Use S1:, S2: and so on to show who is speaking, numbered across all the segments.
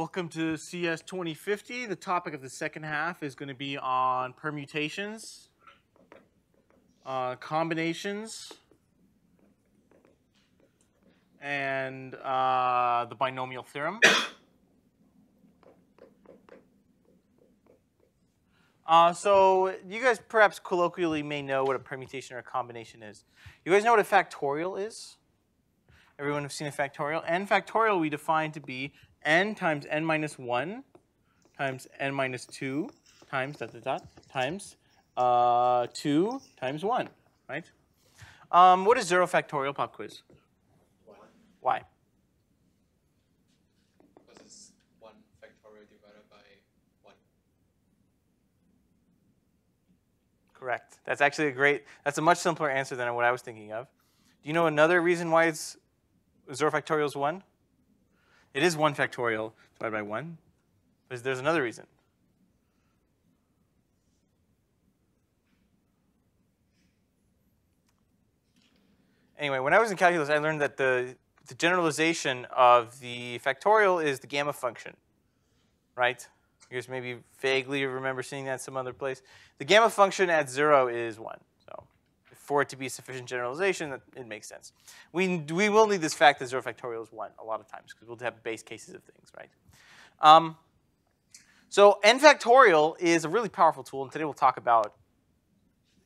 S1: Welcome to CS 2050. The topic of the second half is going to be on permutations, uh, combinations, and uh, the binomial theorem. Uh, so you guys perhaps colloquially may know what a permutation or a combination is. You guys know what a factorial is? Everyone have seen a factorial? n factorial we define to be n times n minus 1 times n minus 2 times dot dot dot times uh, 2 times 1, right? Um, what is 0 factorial pop quiz?
S2: One.
S1: Why?
S2: Because it's one factorial divided by one.
S1: Correct. That's actually a great, that's a much simpler answer than what I was thinking of. Do you know another reason why it's 0 factorial is 1? It is 1 factorial divided by 1, but there's another reason. Anyway, when I was in calculus, I learned that the, the generalization of the factorial is the gamma function, right? You guys maybe vaguely remember seeing that some other place. The gamma function at 0 is 1. For it to be a sufficient generalization, that, it makes sense. We, we will need this fact that 0 factorial is 1 a lot of times because we'll have base cases of things, right? Um, so n factorial is a really powerful tool, and today we'll talk about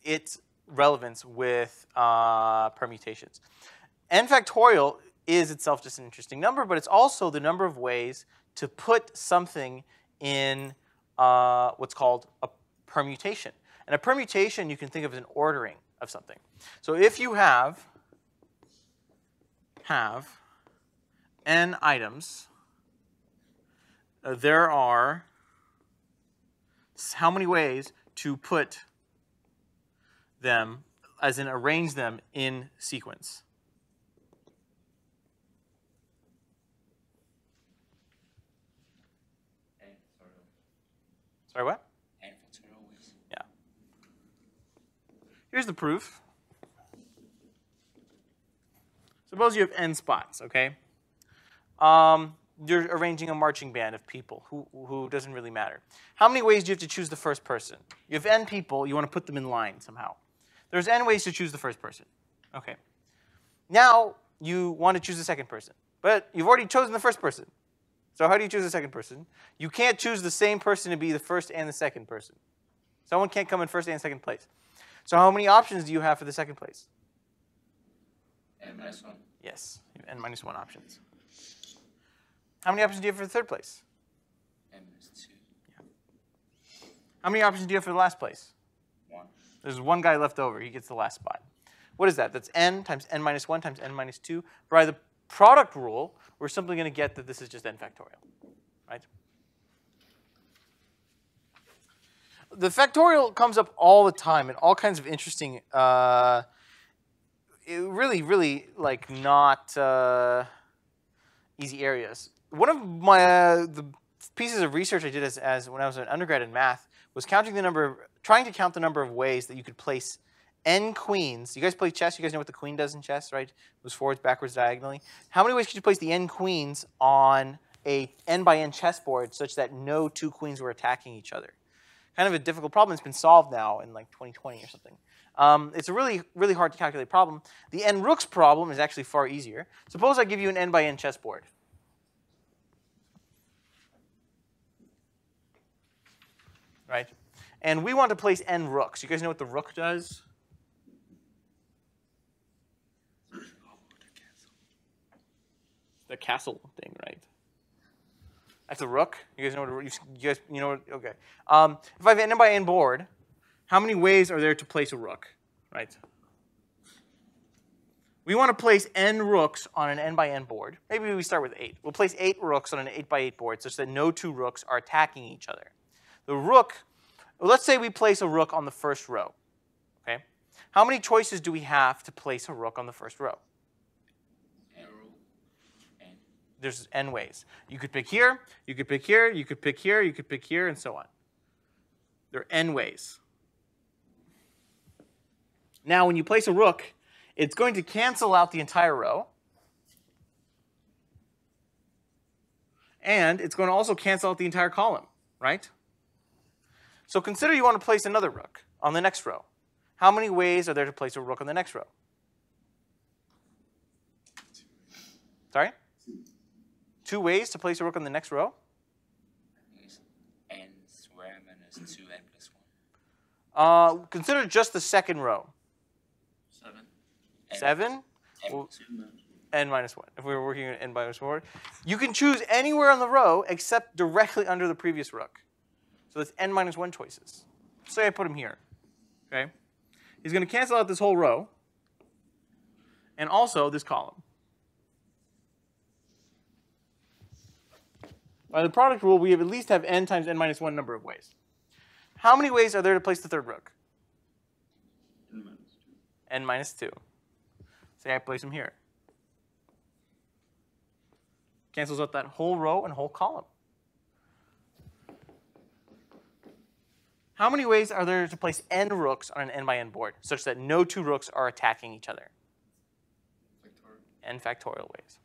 S1: its relevance with uh, permutations. n factorial is itself just an interesting number, but it's also the number of ways to put something in uh, what's called a permutation. And a permutation you can think of as an ordering of something. So if you have have n items, uh, there are how many ways to put them, as in arrange them in sequence. Sorry, what?
S2: N factorial ways.
S1: Yeah. Here's the proof. Suppose you have n spots, okay? Um, you're arranging a marching band of people who, who doesn't really matter. How many ways do you have to choose the first person? You have n people, you want to put them in line somehow. There's n ways to choose the first person. Okay. Now you want to choose the second person, but you've already chosen the first person. So how do you choose the second person? You can't choose the same person to be the first and the second person. Someone can't come in first and second place. So how many options do you have for the second place?
S2: N minus one.
S1: Yes, n minus 1 options. How many options do you have for the third place?
S2: N minus two. Yeah.
S1: How many options do you have for the last place?
S2: One.
S1: There's one guy left over. He gets the last spot. What is that? That's n times n minus 1 times n minus 2. By the product rule, we're simply going to get that this is just n factorial, right? The factorial comes up all the time in all kinds of interesting, uh, really, really like not uh, easy areas. One of my uh, the pieces of research I did as, as when I was an undergrad in math was counting the number of, trying to count the number of ways that you could place n queens. You guys play chess? You guys know what the queen does in chess, right? It moves forwards, backwards, diagonally. How many ways could you place the n queens on a n by n chessboard such that no two queens were attacking each other? Kind of a difficult problem. It's been solved now in like 2020 or something. Um, it's a really, really hard to calculate problem. The n rooks problem is actually far easier. Suppose I give you an n by n chessboard. Right? And we want to place n rooks. You guys know what the rook does? The castle thing, right? That's a rook. You guys know what a rook, you guys you know what, okay. Um, if I have an n by n board, how many ways are there to place a rook, right? We want to place n rooks on an n by n board. Maybe we start with eight. We'll place eight rooks on an eight by eight board such that no two rooks are attacking each other. The rook, well, let's say we place a rook on the first row, okay? How many choices do we have to place a rook on the first row?
S2: N row. N.
S1: There's n ways. You could pick here, you could pick here, you could pick here, you could pick here, and so on. There are n ways. Now, when you place a rook, it's going to cancel out the entire row. And it's going to also cancel out the entire column, right? So consider you want to place another rook on the next row. How many ways are there to place a rook on the next row? Sorry? Two ways to place a rook on the next row?
S3: n square minus 2n plus 1.
S1: Uh, consider just the second row.
S2: Seven.
S3: N-
S1: Seven,
S3: n
S1: Well- n minus one. If we were working in n minus one, you can choose anywhere on the row except directly under the previous rook. So that's n minus one choices. Say I put him here. Okay? He's going to cancel out this whole row and also this column. By the product rule, we have at least have n times n minus one number of ways. How many ways are there to place the third rook? n minus two. Say I place him here. Cancels out that whole row and whole column. How many ways are there to place n rooks on an n by n board such that no two rooks are attacking each other?
S2: Factorial.
S1: n factorial ways.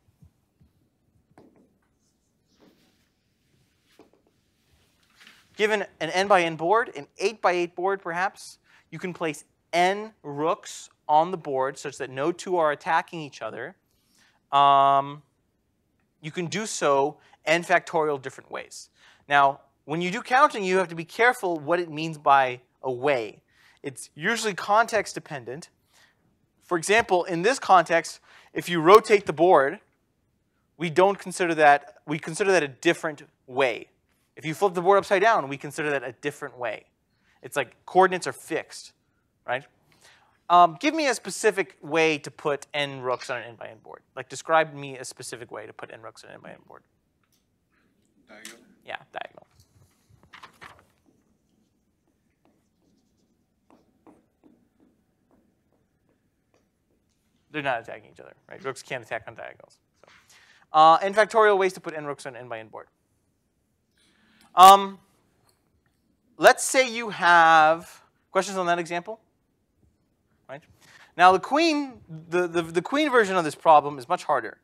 S1: Given an n by n board, an 8 by 8 board perhaps, you can place n rooks on the board such that no two are attacking each other. Um, you can do so n factorial different ways. Now, when you do counting, you have to be careful what it means by a way. It's usually context dependent. For example, in this context, if you rotate the board, we don't consider that, we consider that a different way. If you flip the board upside down, we consider that a different way. It's like coordinates are fixed, right? Um, give me a specific way to put n rooks on an n by n board. Like describe me a specific way to put n rooks on an n by n board.
S2: Diagonal.
S1: Yeah, diagonal. They're not attacking each other, right? Rooks can't attack on diagonals. So. Uh, n factorial ways to put n rooks on n by n board. Um, let's say you have questions on that example, right? Now the queen, the, the, the queen version of this problem is much harder,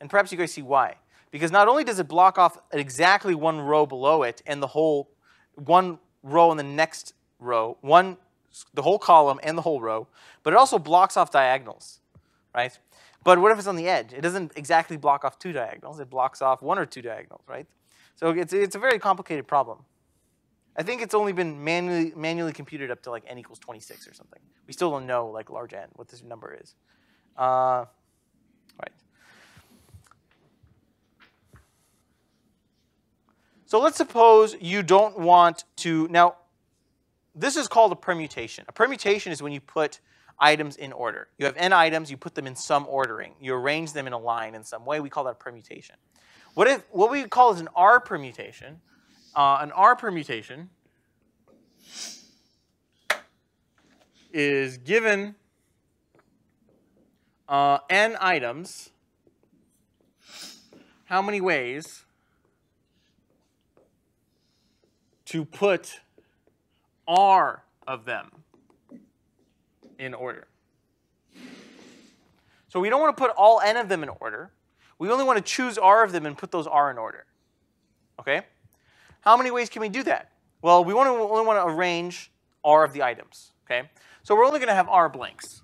S1: and perhaps you guys see why. Because not only does it block off exactly one row below it and the whole one row in the next row, one the whole column and the whole row, but it also blocks off diagonals, right? But what if it's on the edge? It doesn't exactly block off two diagonals. It blocks off one or two diagonals, right? So it's, it's a very complicated problem. I think it's only been manually, manually computed up to like n equals 26 or something. We still don't know like large n, what this number is. Uh, right. So let's suppose you don't want to, now this is called a permutation. A permutation is when you put items in order. You have n items, you put them in some ordering. You arrange them in a line in some way. We call that a permutation. What, if, what we call is an R permutation, uh, an R permutation is given uh, n items, how many ways to put R of them in order. So we don't want to put all n of them in order. We only want to choose R of them and put those R in order. Okay? How many ways can we do that? Well, we want to, only want to arrange R of the items. Okay? So we're only going to have R blanks.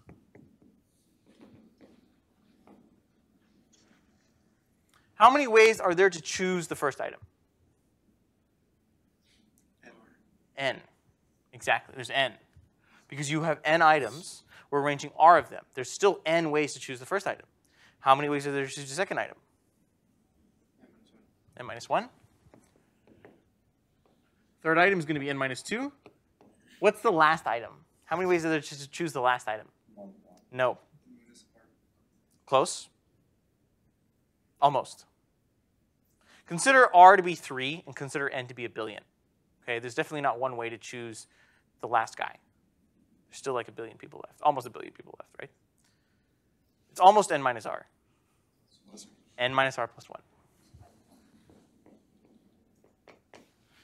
S1: How many ways are there to choose the first item?
S2: N.
S1: N. Exactly. There's N. Because you have N items, we're arranging R of them. There's still N ways to choose the first item. How many ways are there to choose the second item?
S2: N minus one.
S1: N minus 1. Third item is going to be N minus 2. What's the last item? How many ways are there to choose the last item? No. Close? Almost. Consider R to be 3 and consider N to be a billion. Okay, there's definitely not one way to choose the last guy. There's still like a billion people left, almost a billion people left, right? It's almost N minus R. N minus R plus 1.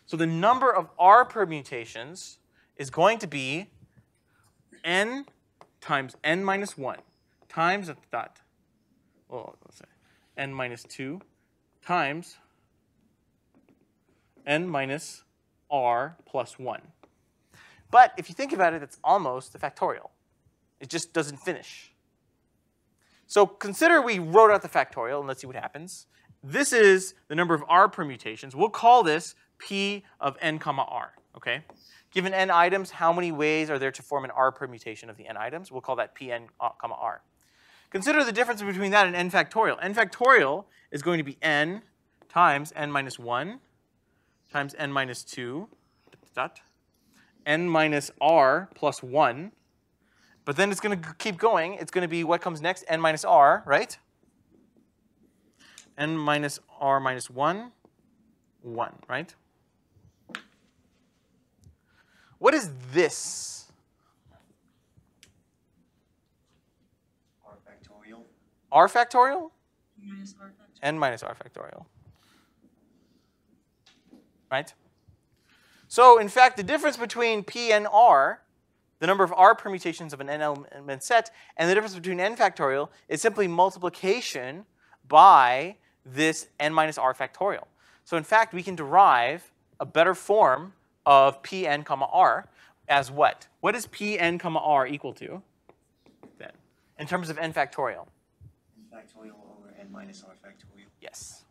S1: So the number of R permutations is going to be N times N minus 1 times a dot well, n minus 2 times n minus r plus 1. But if you think about it, it's almost a factorial. It just doesn't finish. So consider we wrote out the factorial, and let's see what happens. This is the number of r permutations. We'll call this p of n comma r, okay? Given n items, how many ways are there to form an r permutation of the n items? We'll call that pn uh, comma r. Consider the difference between that and n factorial. n factorial is going to be n times n minus 1 times n minus 2, dot, dot, n minus r plus 1. But then it's going to keep going. It's going to be what comes next, n minus r, right? n minus r minus 1, 1, right? What is this?
S4: R factorial.
S1: r factorial?
S5: minus r factorial.
S1: n minus r factorial. Right? So in fact, the difference between p and r, the number of r permutations of an n element set, and the difference between n factorial is simply multiplication by this n minus r factorial. So in fact, we can derive a better form of pn comma r as what? What is pn comma r equal to then in terms of n factorial?
S4: N factorial over n minus r factorial.
S1: Yes.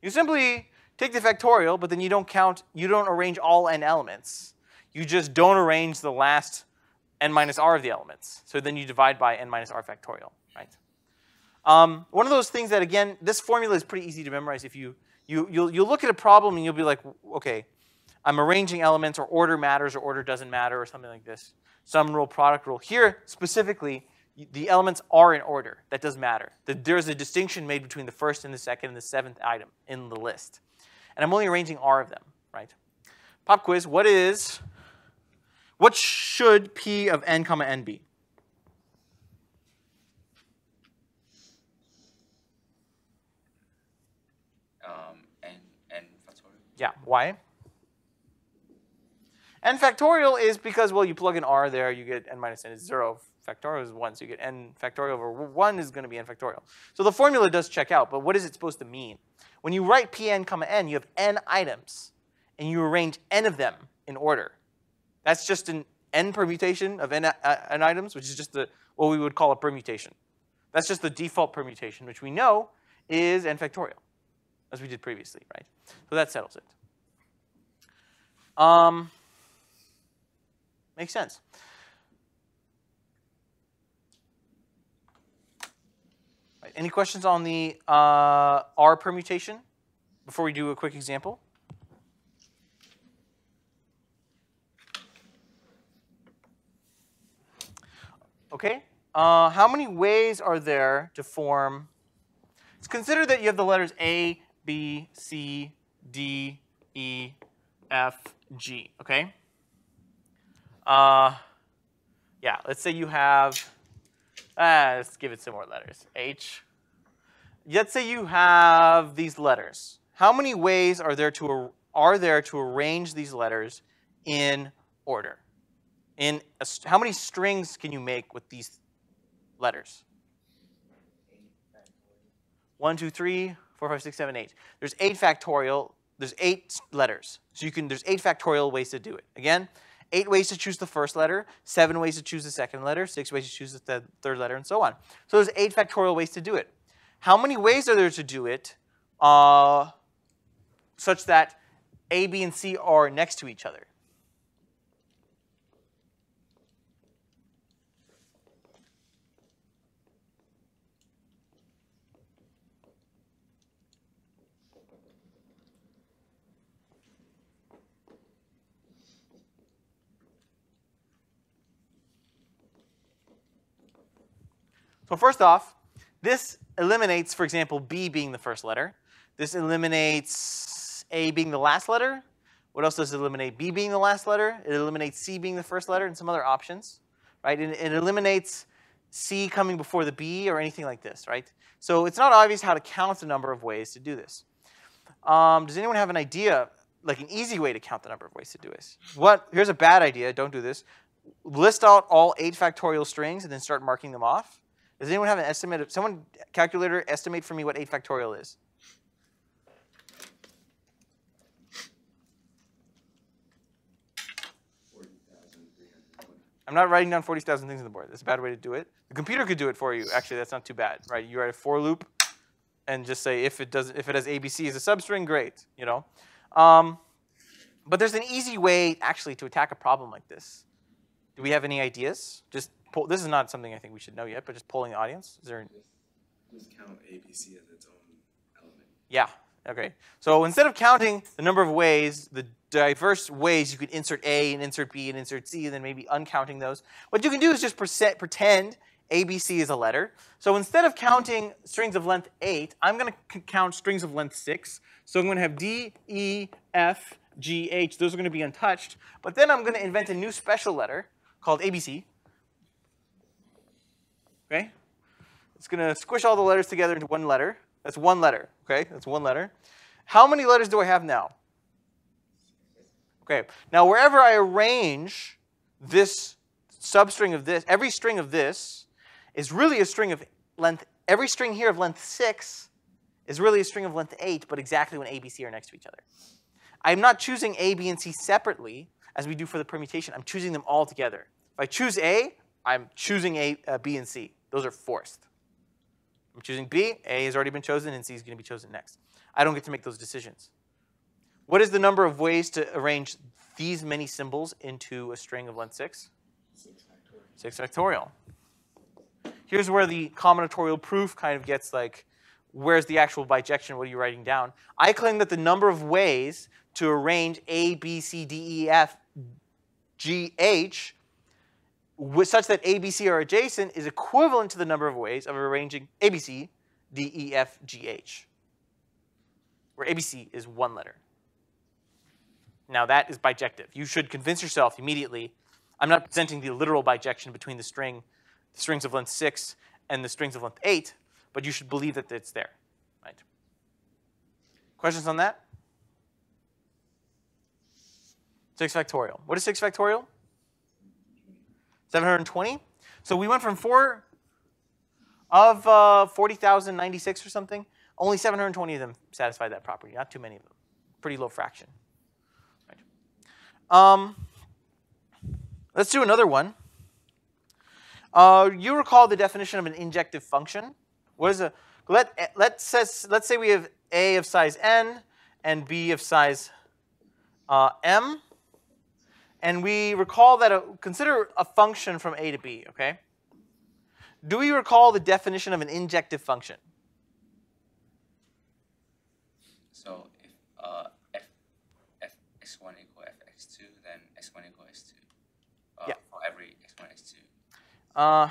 S1: You simply take the factorial, but then you don't count, you don't arrange all n elements. You just don't arrange the last n minus r of the elements. So then you divide by n minus r factorial, right? Um, one of those things that, again, this formula is pretty easy to memorize. If you, you, you'll, you'll look at a problem and you'll be like, okay, I'm arranging elements or order matters or order doesn't matter or something like this. Some rule, product rule. Here, specifically, the elements are in order. That does matter. The, there's a distinction made between the first and the second and the seventh item in the list. And I'm only arranging R of them, right? Pop quiz, what is, what should P of n comma n be?
S3: Um, n n factorial.
S1: Yeah, why? n factorial is because, well, you plug in r there, you get n minus n is 0. Factorial is 1, so you get n factorial over 1 is going to be n factorial. So the formula does check out, but what is it supposed to mean? When you write pn comma n, you have n items, and you arrange n of them in order. That's just an n permutation of n, uh, n items, which is just the, what we would call a permutation. That's just the default permutation, which we know is n factorial, as we did previously, right? So that settles it. Um, makes sense. Any questions on the uh, R permutation before we do a quick example? Okay. Uh, how many ways are there to form? Let's consider that you have the letters A, B, C, D, E, F, G. Okay. Uh, yeah. Let's say you have. Uh, let's give it some more letters. H. Let's say you have these letters. How many ways are there to are there to arrange these letters in order? In a, how many strings can you make with these letters? One, two, three, four, five, six, seven, eight. There's eight factorial. There's eight letters. So you can. There's eight factorial ways to do it. Again, eight ways to choose the first letter, seven ways to choose the second letter, six ways to choose the th- third letter, and so on. So there's eight factorial ways to do it. How many ways are there to do it, uh, such that A, B, and C are next to each other? So first off, this eliminates, for example, B being the first letter. This eliminates A being the last letter. What else does it eliminate? B being the last letter. It eliminates C being the first letter and some other options, right? And it eliminates C coming before the B or anything like this, right? So it's not obvious how to count the number of ways to do this. Um, does anyone have an idea, like an easy way to count the number of ways to do this? What? Here's a bad idea. Don't do this. List out all eight factorial strings and then start marking them off. Does anyone have an estimate? Of, someone calculator estimate for me what 8 factorial is? I'm not writing down 40,000 things on the board. That's a bad way to do it. The computer could do it for you. Actually, that's not too bad, right? You write a for loop and just say if it does if it has ABC as a substring, great, you know. Um, but there's an easy way actually to attack a problem like this. Do we have any ideas? Just pull, this is not something I think we should know yet, but just polling the audience. Is there? An,
S5: Just count ABC as its own element.
S1: yeah. Okay. So instead of counting the number of ways, the diverse ways you could insert A and insert B and insert C, and then maybe uncounting those, what you can do is just pretend ABC is a letter. So instead of counting strings of length 8, I'm going to count strings of length 6. So I'm going to have D, E, F, G, H. Those are going to be untouched. But then I'm going to invent a new special letter called ABC. Okay? It's going to squish all the letters together into one letter. That's one letter. Okay? That's one letter. How many letters do I have now? Okay. Now wherever I arrange this substring of this, every string of this is really a string of length, every string here of length 6 is really a string of length 8, but exactly when A, B, C are next to each other. I'm not choosing A, B, and C separately as we do for the permutation. I'm choosing them all together. If I choose A, I'm choosing A, uh, B, and C. Those are forced. I'm choosing B, A has already been chosen, and C is going to be chosen next. I don't get to make those decisions. What is the number of ways to arrange these many symbols into a string of length 6? 6 factorial. Here's where the combinatorial proof kind of gets like, where's the actual bijection? What are you writing down? I claim that the number of ways to arrange A, B, C, D, E, F, G, H such that A, B, C are adjacent is equivalent to the number of ways of arranging A, B, C, D, E, F, G, H, where A, B, C is one letter. Now that is bijective. You should convince yourself immediately. I'm not presenting the literal bijection between the string, the strings of length 6 and the strings of length 8, but you should believe that it's there. Right? Questions on that? 6 factorial. What is 6 factorial? 720. So we went from 4 of uh, 40,096 or something. Only 720 of them satisfy that property. Not too many of them. Pretty low fraction. Um, let's do another one. Uh, you recall the definition of an injective function. What is a let let's says, let's say we have a of size n and b of size uh, m, and we recall that a, consider a function from a to b. Okay. Do we recall the definition of an injective function?
S3: So if uh, f f x1 equal f x2, then x1 equal x2. Uh,
S1: Yeah.
S3: For every x1, x2.
S1: Uh,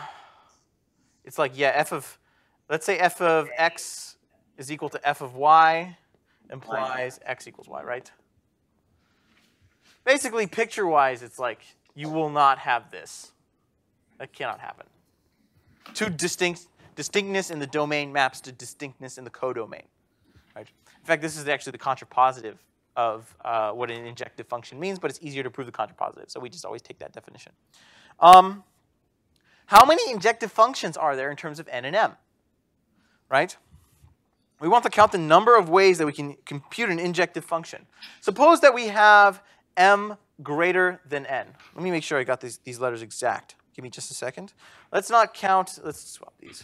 S1: it's like, yeah, f of, let's say f of x is equal to f of y implies x equals y, right? Basically, picture-wise, it's like you will not have this. That cannot happen. Two distinct distinctness in the domain maps to distinctness in the codomain. Right? In fact, this is actually the contrapositive of uh, what an injective function means, but it's easier to prove the contrapositive, so we just always take that definition. Um, how many injective functions are there in terms of n and m? Right? We want to count the number of ways that we can compute an injective function. Suppose that we have m greater than n. Let me make sure I got these, these letters exact. Give me just a second. Let's not count, let's swap these.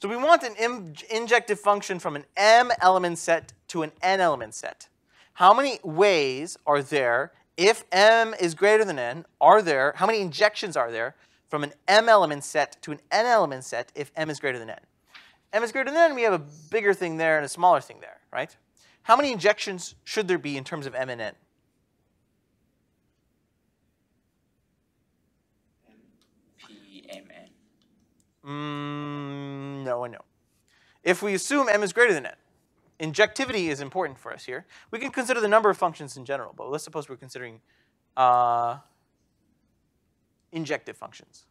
S1: So we want an injective function from an m element set to an n element set. How many ways are there if m is greater than n? Are there how many injections are there from an m element set to an n element set if m is greater than n? m is greater than n, we have a bigger thing there and a smaller thing there, right? How many injections should there be in terms of m and n?
S3: PMN.
S1: Mm, no and no. If we assume m is greater than n, injectivity is important for us here. We can consider the number of functions in general, but let's suppose we're considering uh, injective functions.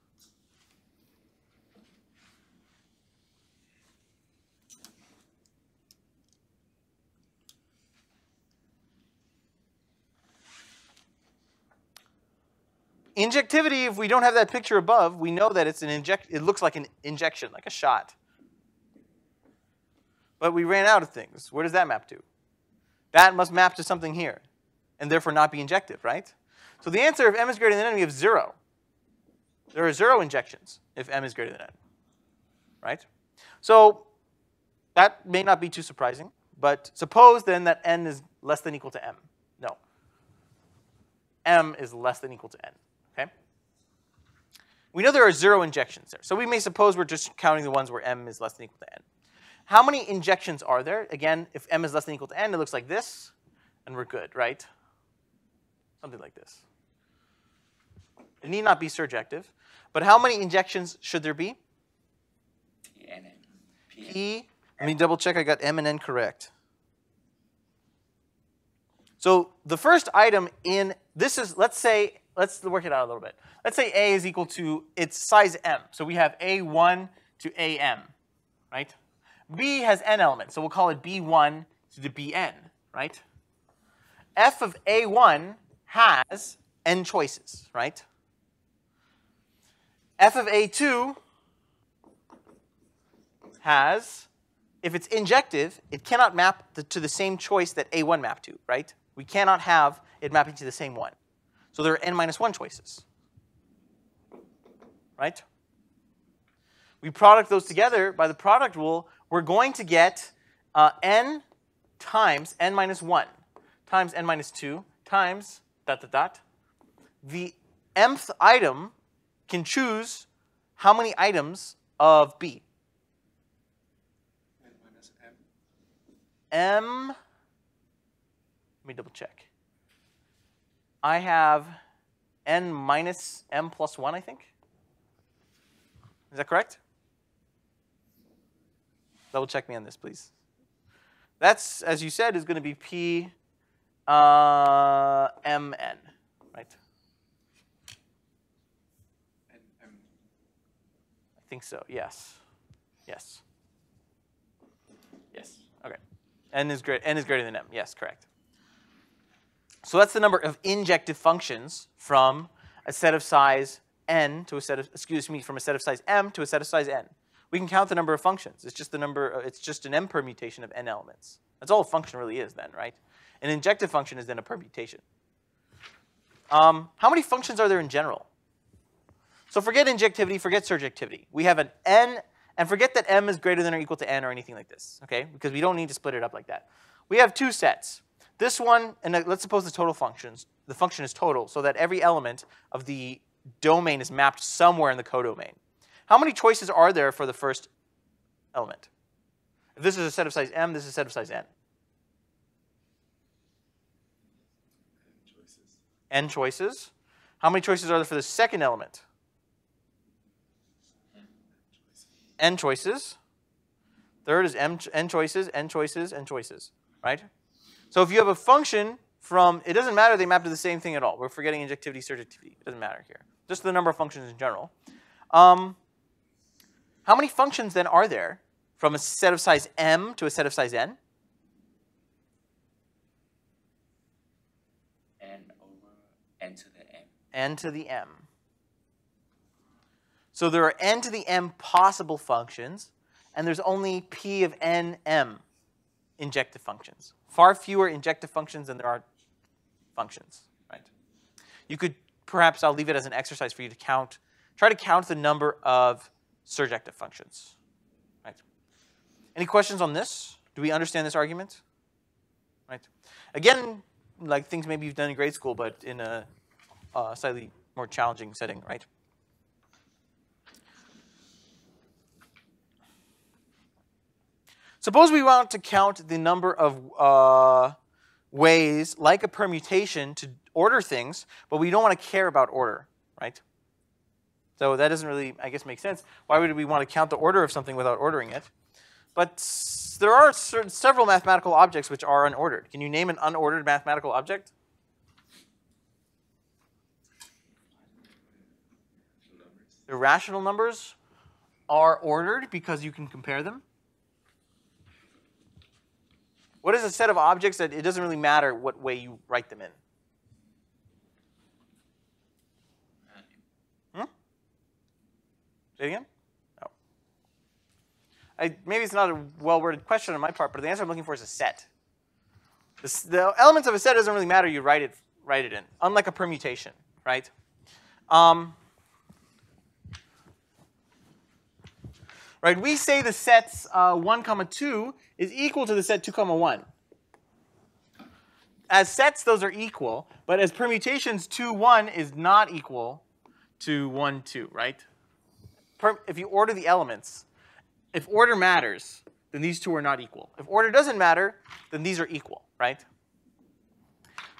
S1: Injectivity, if we don't have that picture above, we know that it's an inject. It looks like an injection, like a shot. But we ran out of things. Where does that map to? That must map to something here, and therefore not be injective, right? So the answer, if m is greater than n, we have zero. There are zero injections if m is greater than n, right? So that may not be too surprising, but suppose then that n is less than equal to m. No. m is less than equal to n? We know there are zero injections there. So we may suppose we're just counting the ones where m is less than equal to n. How many injections are there? Again, if m is less than equal to n, it looks like this, and we're good, right? Something like this. It need not be surjective. But how many injections should there be?
S3: P and N. P and
S1: P, let me double check I got M and N correct. So the first item in, this is, let's say, let's work it out a little bit. Let's say A is equal to its size M. So we have A1 to AM, right? B has N elements, so we'll call it B1 to the Bn, right? F of A1 has N choices, right? F of A2 has, if it's injective, it cannot map to the same choice that A1 mapped to, right? We cannot have it mapping to the same one. So there are n minus 1 choices, right? We product those together by the product rule, we're going to get uh, n times n minus 1 times n minus 2 times dot dot dot. The mth item can choose how many items of B.
S5: N minus M.
S1: M, let me double check. I have n minus m plus 1, I think. Is that correct? Double check me on this, please. That's, as you said, is going to be p uh, right?
S5: N M.
S1: I think so, yes. Yes. Yes, okay. n is, great, n is greater than m, yes, correct. So that's the number of injective functions from a set of size n to a set of, excuse me, from a set of size m to a set of size n. We can count the number of functions. It's just the number, uh, it's just an m permutation of n elements. That's all a function really is then, right? An injective function is then a permutation. Um, how many functions are there in general? So forget injectivity, forget surjectivity. We have an n, and forget that m is greater than or equal to n or anything like this, okay? Because we don't need to split it up like that. We have two sets. This one, and uh, let's suppose the total functions, the function is total, so that every element of the domain is mapped somewhere in the codomain. How many choices are there for the first element? If this is a set of size m, this is a set of size n.
S5: N choices.
S1: n choices. How many choices are there for the second element? n choices. Third is m, n choices, n choices, n choices, right? So if you have a function from, it doesn't matter they map to the same thing at all. We're forgetting injectivity, surjectivity. It doesn't matter here. Just the number of functions in general. Um, how many functions then are there from a set of size m to a set of size n?
S3: N over N to the M.
S1: n to the m. So there are n to the m possible functions, and there's only p of n m injective functions. Far fewer injective functions than there are functions, right? You could perhaps I'll leave it as an exercise for you to count. Try to count the number of surjective functions. Right? Any questions on this? Do we understand this argument? Right. Again, like things maybe you've done in grade school, but in a uh, slightly more challenging setting, right? Suppose we want to count the number of uh, ways, like a permutation, to order things, but we don't want to care about order, right? So that doesn't really, I guess, make sense. Why would we want to count the order of something without ordering it? But there are cer- several mathematical objects which are unordered. Can you name an unordered mathematical object?
S5: Numbers.
S1: The rational numbers are ordered because you can compare them. What is a set of objects that it doesn't really matter what way you write them in? Hmm? Say again? No. I, maybe it's not a well-worded question on my part, but the answer I'm looking for is a set. The, the elements of a set doesn't really matter. You write it, write it in, unlike a permutation, right? Um, right. We say the sets uh, one comma two is equal to the set two comma one. As sets, those are equal, but as permutations, two one is not equal to one two, right? Per, if you order the elements, if order matters, then these two are not equal. If order doesn't matter, then these are equal, right?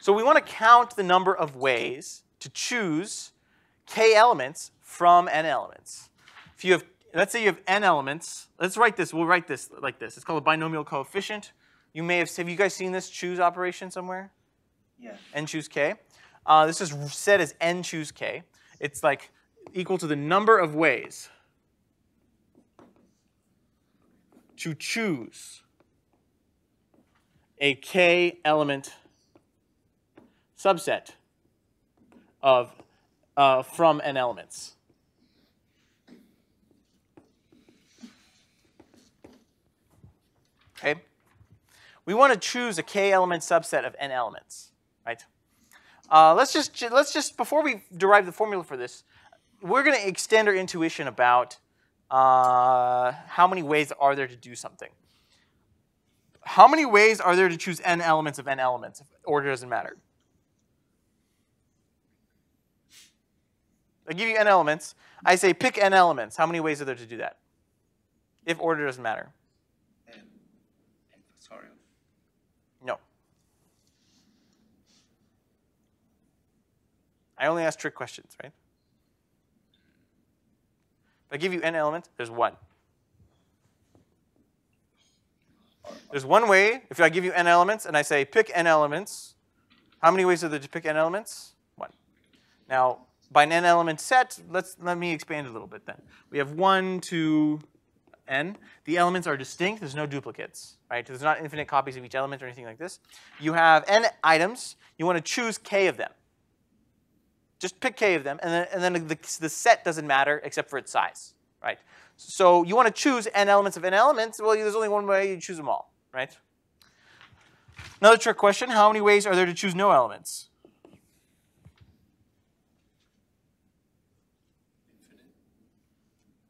S1: So we want to count the number of ways to choose k elements from n elements. If you have, let's say you have n elements, let's write this, we'll write this like this. It's called a binomial coefficient. You may have, have you guys seen this choose operation somewhere?
S4: Yeah.
S1: n choose k. Uh, this is said as n choose k. It's like equal to the number of ways to choose a k element subset of uh, from n elements. Okay. We want to choose a k element subset of n elements, right? Uh, let's just let's just before we derive the formula for this, we're going to extend our intuition about uh, how many ways are there to do something. How many ways are there to choose n elements of n elements? If order doesn't matter. I give you n elements. I say pick n elements. How many ways are there to do that? If order doesn't matter.
S4: And
S3: n factorial.
S1: No. I only ask trick questions, right? If I give you n elements, there's one. There's one way, if I give you n elements and I say pick n elements, how many ways are there to pick n elements? One. Now, by an n element set, let's let me expand a little bit then. We have one, two, n. The elements are distinct. There's no duplicates, right? There's not infinite copies of each element or anything like this. You have n items. You want to choose k of them. Just pick k of them, and then, and then the, the set doesn't matter except for its size, right? So you want to choose n elements of n elements. Well, there's only one way you choose them all, right? Another trick question: How many ways are there to choose no elements?
S5: Infinite.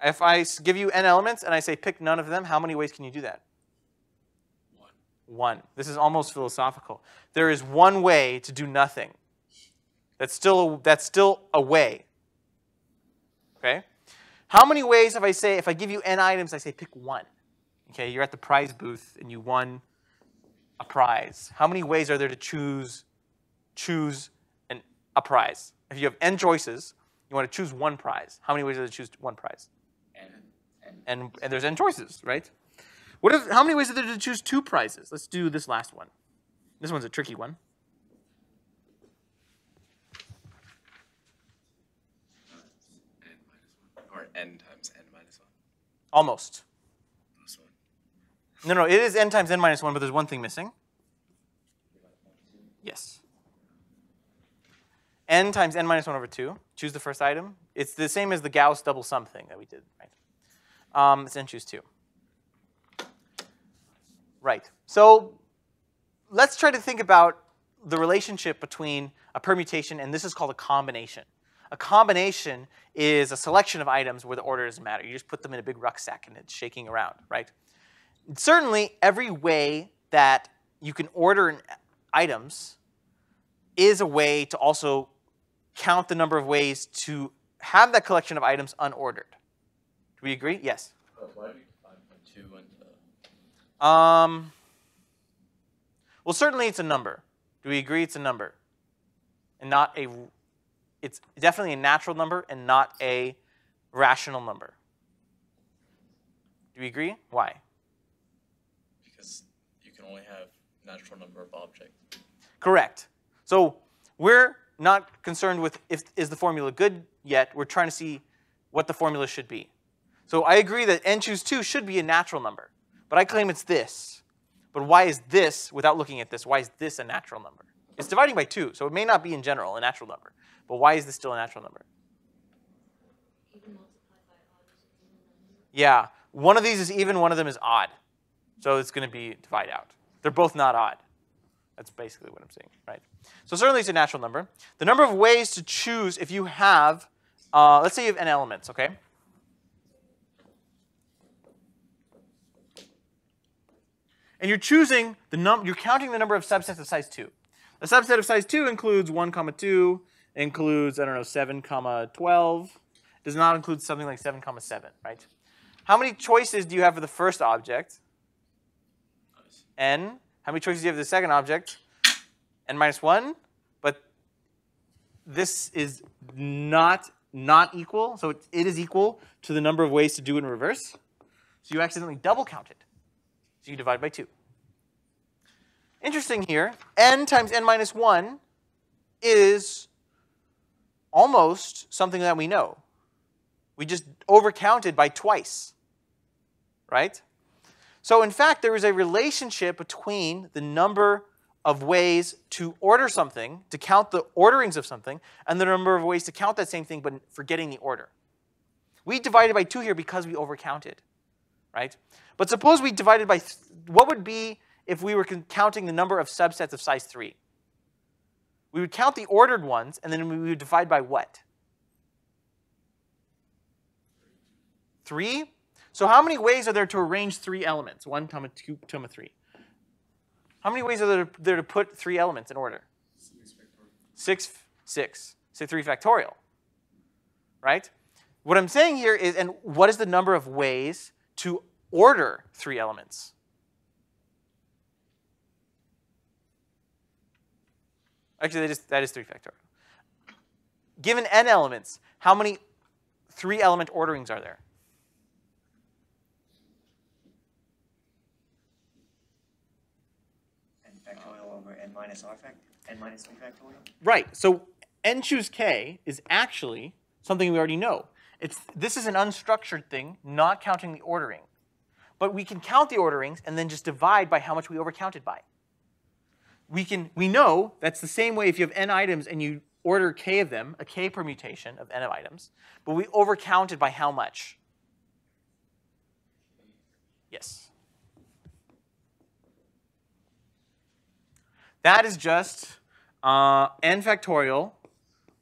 S1: If I give you n elements and I say pick none of them, how many ways can you do that?
S5: One.
S1: One. This is almost philosophical. There is one way to do nothing. That's still a, that's still a way. Okay? How many ways if I say if I give you n items, I say pick one. Okay, you're at the prize booth and you won a prize. How many ways are there to choose choose an, a prize? If you have n choices, you want to choose one prize. How many ways are there to choose one prize?
S3: n n
S1: and and there's n choices, right? What if how many ways are there to choose two prizes? Let's do this last one. This one's a tricky one.
S5: N minus one. Or n times n minus one.
S1: Almost.
S5: Plus one.
S1: No, no, it is n times n minus one, but there's one thing missing. Yes. n times n minus one over two. Choose the first item. It's the same as the Gauss double sum thing that we did, right? Um, it's n choose two. Right. So let's try to think about the relationship between a permutation and this is called a combination. A combination is a selection of items where the order doesn't matter. You just put them in a big rucksack and it's shaking around, right? Certainly, every way that you can order items is a way to also count the number of ways to have that collection of items unordered. Do we agree? Yes.
S2: But why do you define by two and uh,
S1: Um, well, certainly it's a number. Do we agree it's a number? And not a, it's definitely a natural number and not a rational number. Do we agree? Why?
S2: because you can only have natural number of objects.
S1: Correct. So we're not concerned with if is the formula good yet. We're trying to see what the formula should be. So I agree that n choose 2 should be a natural number, but I claim it's this. But why is this, without looking at this, why is this a natural number? It's dividing by 2, so it may not be in general a natural number. But why is this still a natural number? Yeah, one of these is even, one of them is odd. So it's going to be divide out. They're both not odd. That's basically what I'm saying, right? So certainly it's a natural number. The number of ways to choose if you have, uh, let's say you have n elements, okay? And you're choosing the num, you're counting the number of subsets of size two. A subset of size two includes one comma two, includes I don't know seven comma twelve. Does not include something like seven comma seven, right? How many choices do you have for the first object? N. How many choices do you have for the second object? n minus 1. But this is not not equal, so it, it is equal to the number of ways to do it in reverse. So you accidentally double counted. So you divide by 2. Interesting here, n times n minus 1 is almost something that we know. We just overcounted by twice, right? So in fact, there is a relationship between the number of ways to order something, to count the orderings of something, and the number of ways to count that same thing but forgetting the order. We divided by 2 here because we overcounted, right? But suppose we divided by, what would be if we were counting the number of subsets of size 3? We would count the ordered ones, and then we would divide by what? 3? So how many ways are there to arrange three elements? 1, comma 2, comma 3. How many ways are there, there to put three elements in order? 6, 6. Say 3 factorial, right? What I'm saying here is, and what is the number of ways to order three elements? Actually, that is, that is 3 factorial. Given n elements, how many three element orderings are there?
S4: n factorial over n minus r factorial? n minus 3 factorial.
S1: Right. So n choose k is actually something we already know. It's this is an unstructured thing, not counting the ordering. But we can count the orderings and then just divide by how much we overcounted by. We can we know that's the same way if you have n items and you order k of them, a k permutation of n of items, but we overcounted by how much? Yes. That is just uh, n factorial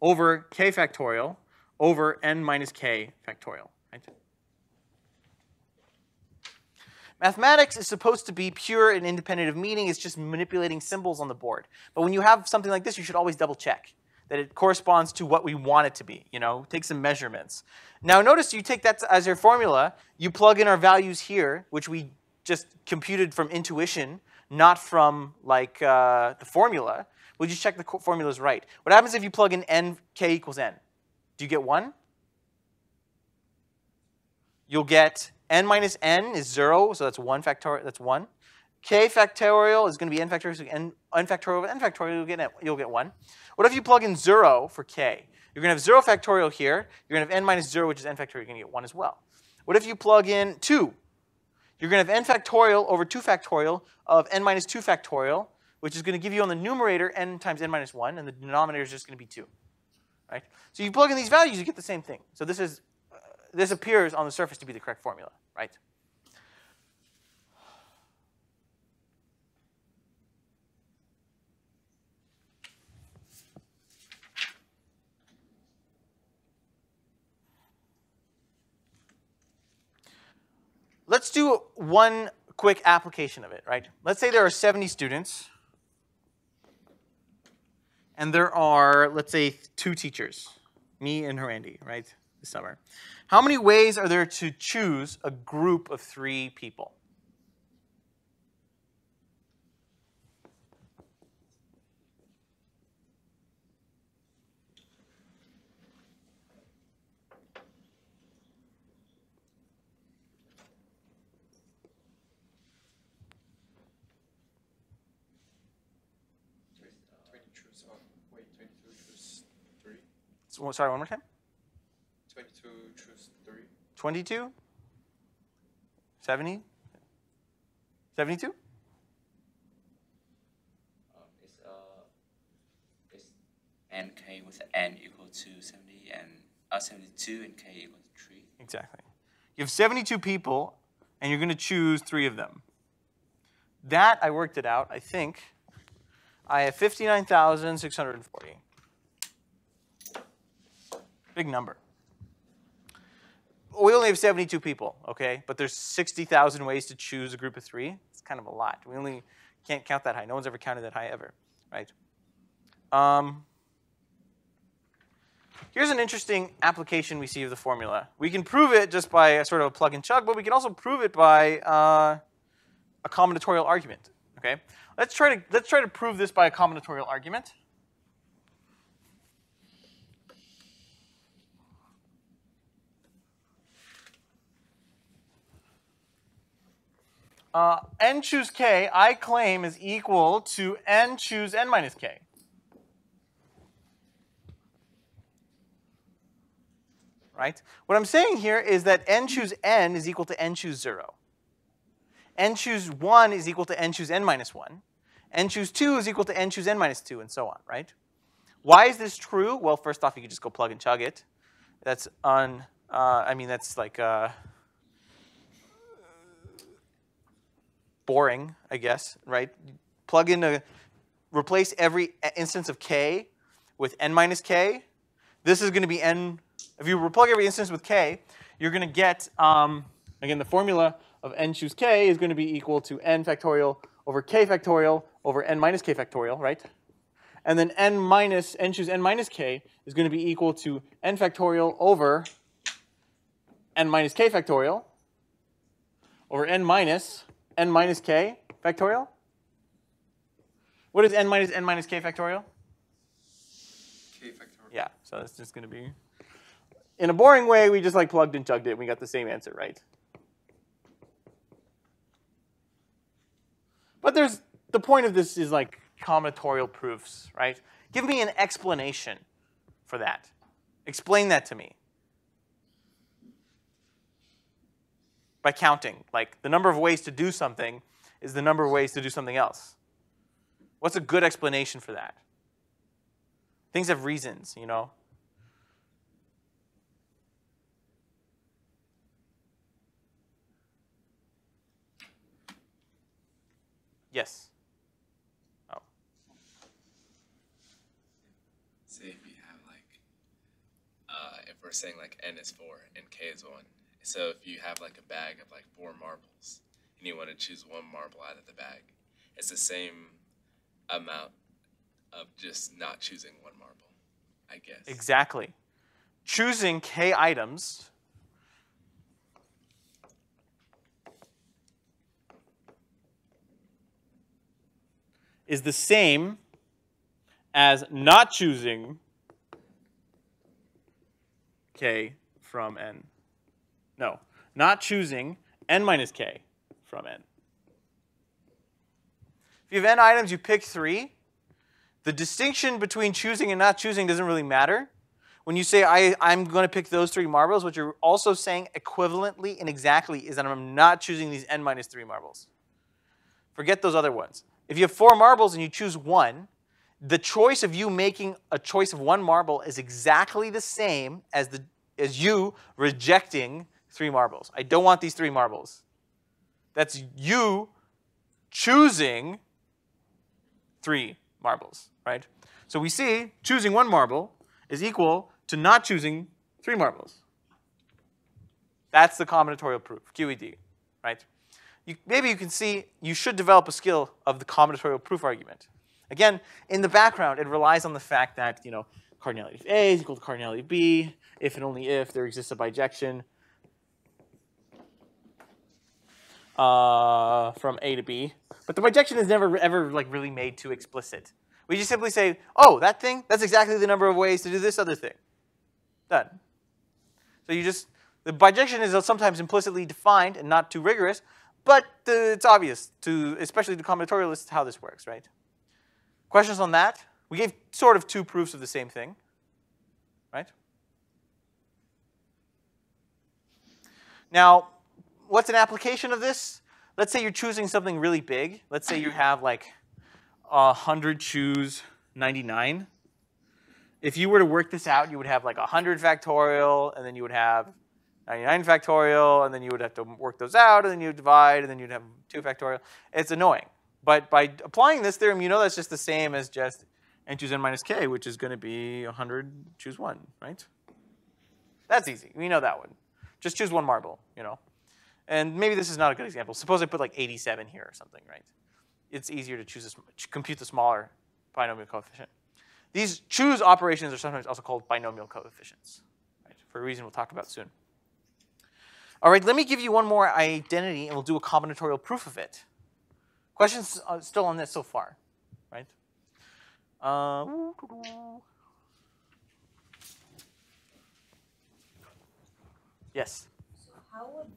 S1: over k factorial over n minus k factorial. Right? Mathematics is supposed to be pure and independent of meaning. It's just manipulating symbols on the board. But when you have something like this, you should always double check that it corresponds to what we want it to be. You know, take some measurements. Now notice you take that as your formula, you plug in our values here, which we just computed from intuition, not from like uh, the formula. We just check the formula is right. What happens if you plug in n k equals n? Do you get 1? You'll get n minus n is 0, so that's 1 factorial, that's 1. k factorial is going to be n factorial, so n, n factorial over n factorial, you'll get, you'll get 1. What if you plug in 0 for k? You're going to have 0 factorial here. You're going to have n minus 0, which is n factorial. You're going to get 1 as well. What if you plug in 2? You're going to have n factorial over 2 factorial of n minus 2 factorial, which is going to give you on the numerator n times n minus 1, and the denominator is just going to be 2. Right? So you plug in these values, you get the same thing. So this is this appears on the surface to be the correct formula, right? Let's do one quick application of it, right? Let's say there are 70 students and there are, let's say, two teachers, me and Harandi, right, this summer. How many ways are there to choose a group of three people?
S5: Twenty choose wait, twenty-two choose three.
S1: So, sorry, one more time.
S5: Twenty-two choose three.
S1: 22? 70? 72?
S3: Um, it's uh, it's n k with n equal to seventy and uh seventy two and k equal to three.
S1: Exactly. You have 72 people, and you're going to choose three of them. That, I worked it out, I think. I have 59,640. Big number. We only have 72 people, okay? But there's 60,000 ways to choose a group of three. It's kind of a lot. We only can't count that high. No one's ever counted that high ever, right? Um, here's an interesting application we see of the formula. We can prove it just by a sort of a plug and chug, but we can also prove it by uh, a combinatorial argument. Okay, let's try to let's try to prove this by a combinatorial argument. Uh, n choose k, I claim is equal to n choose n minus k. Right? What I'm saying here is that n choose n is equal to n choose 0. n choose 1 is equal to n choose n minus 1. n choose 2 is equal to n choose n minus 2, and so on, right? Why is this true? Well, first off, you could just go plug and chug it. That's on, uh, I mean, that's like, uh, boring, I guess, right? Plug in a, replace every instance of k with n minus k. This is going to be n, if you replug every instance with k, you're going to get, um, again, the formula of n choose k is going to be equal to n factorial over k factorial over n minus k factorial, right? And then n minus, n choose n minus k is going to be equal to n factorial over n minus k factorial over n minus n minus k factorial? What is n minus n minus k factorial?
S5: K factorial.
S1: Yeah, so that's just going to be, in a boring way, we just like plugged and chugged it. and We got the same answer, right? But there's, the point of this is like combinatorial proofs, right? Give me an explanation for that. Explain that to me. By counting, like the number of ways to do something is the number of ways to do something else. What's a good explanation for that? Things have reasons, you know. Yes. Oh.
S5: Say if you have like, uh, if we're saying like n is four and k is one. So if you have like a bag of like four marbles and you want to choose one marble out of the bag, it's the same amount of just not choosing one marble, I guess.
S1: Exactly. Choosing k items is the same as not choosing k from n. No, not choosing n minus k from n. If you have n items, you pick three. The distinction between choosing and not choosing doesn't really matter. When you say, I, I'm going to pick those three marbles, what you're also saying equivalently and exactly is that I'm not choosing these n minus 3 marbles. Forget those other ones. If you have four marbles and you choose one, the choice of you making a choice of one marble is exactly the same as, the, as you rejecting three marbles. I don't want these three marbles. That's you choosing three marbles, right? So we see choosing one marble is equal to not choosing three marbles. That's the combinatorial proof, QED, right? You, maybe you can see you should develop a skill of the combinatorial proof argument. Again, in the background, it relies on the fact that you know cardinality of A is equal to cardinality of B, if and only if there exists a bijection uh, from A to B. But the bijection is never ever like really made too explicit. We just simply say, oh, that thing, that's exactly the number of ways to do this other thing. Done. So you just, the bijection is sometimes implicitly defined and not too rigorous, but it's obvious to, especially to combinatorialists, how this works, right? Questions on that? We gave sort of two proofs of the same thing, right? Now, what's an application of this? Let's say you're choosing something really big. Let's say you have like 100 choose 99. If you were to work this out, you would have like 100 factorial, and then you would have 99 factorial, and then you would have to work those out, and then you divide, and then you'd have 2 factorial. It's annoying. But by applying this theorem, you know that's just the same as just n choose n minus k, which is going to be 100 choose 1, right? That's easy. We know that one. Just choose one marble, you know. And maybe this is not a good example. Suppose I put like 87 here or something, right? It's easier to choose a, compute the smaller binomial coefficient. These choose operations are sometimes also called binomial coefficients, right? For a reason we'll talk about soon. All right, let me give you one more identity, and we'll do a combinatorial proof of it. Questions uh, still on this so far, right? Uh, yes.
S6: So how would,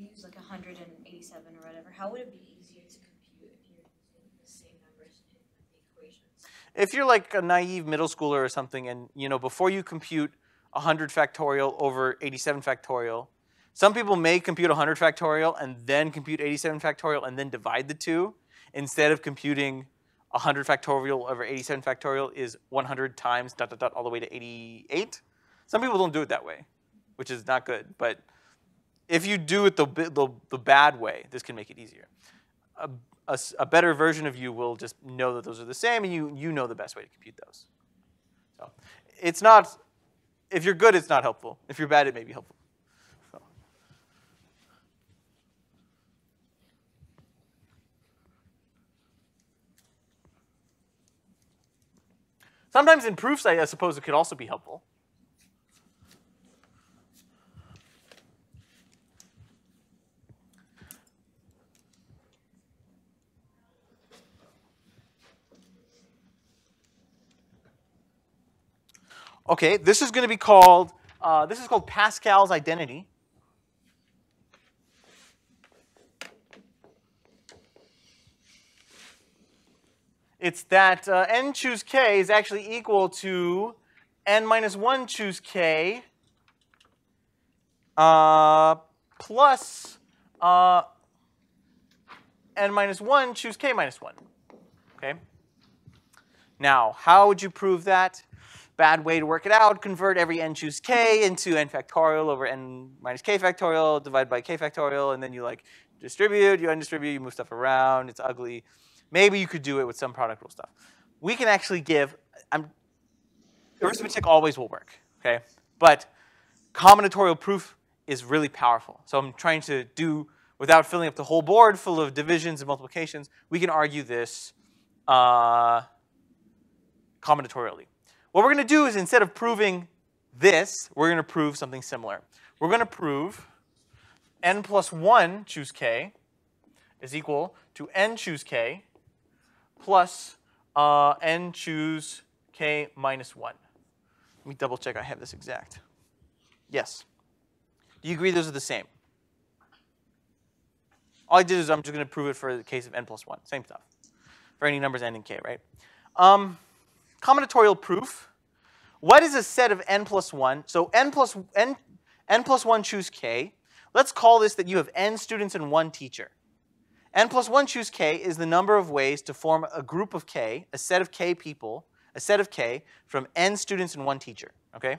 S6: use like hundred and eighty-seven or whatever, how would it be easier to compute if you're using the same numbers in the equations?
S1: If you're like a naive middle schooler or something, and you know before you compute 100 factorial over 87 factorial, some people may compute 100 factorial and then compute 87 factorial and then divide the two, instead of computing 100 factorial over 87 factorial is 100 times dot dot dot all the way to 88. Some people don't do it that way, which is not good. But if you do it the the, the bad way, this can make it easier. A better version of you will just know that those are the same, and you you know the best way to compute those. So it's not. If you're good, it's not helpful. If you're bad, it may be helpful. So. Sometimes in proofs, I I suppose it could also be helpful. Okay, this is going to be called, uh, this is called Pascal's identity. It's that uh, n choose k is actually equal to n minus 1 choose k uh, plus uh, n minus 1 choose k minus 1. Okay? Now, how would you prove that? Bad way to work it out, convert every n choose k into n factorial over n minus k factorial, divide by k factorial, and then you like distribute, you undistribute, you move stuff around, it's ugly. Maybe you could do it with some product rule stuff. We can actually give, I'm, arithmetic always will work, okay? But combinatorial proof is really powerful. So I'm trying to do, without filling up the whole board full of divisions and multiplications, we can argue this uh, combinatorially. What we're going to do is instead of proving this, we're going to prove something similar. We're going to prove n plus 1 choose k is equal to n choose k plus uh, n choose k minus 1. Let me double check I have this exact. Yes. Do you agree those are the same? All I did is I'm just going to prove it for the case of n plus 1. Same stuff. For any numbers n and k, right? Um, combinatorial proof. What is a set of n plus 1? So n plus, n, n plus 1 choose k. Let's call this that you have n students and one teacher. n plus 1 choose k is the number of ways to form a group of k, a set of k people, a set of k from n students and one teacher, okay?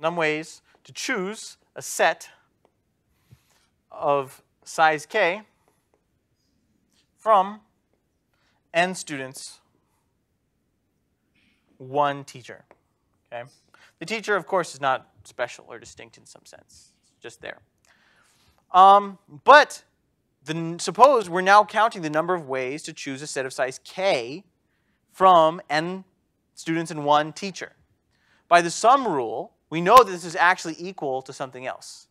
S1: Num ways to choose a set of size k from n students, one teacher. Okay? The teacher, of course, is not special or distinct in some sense. It's just there. Um, but the, suppose we're now counting the number of ways to choose a set of size k from n students and one teacher. By the sum rule, we know that this is actually equal to something else.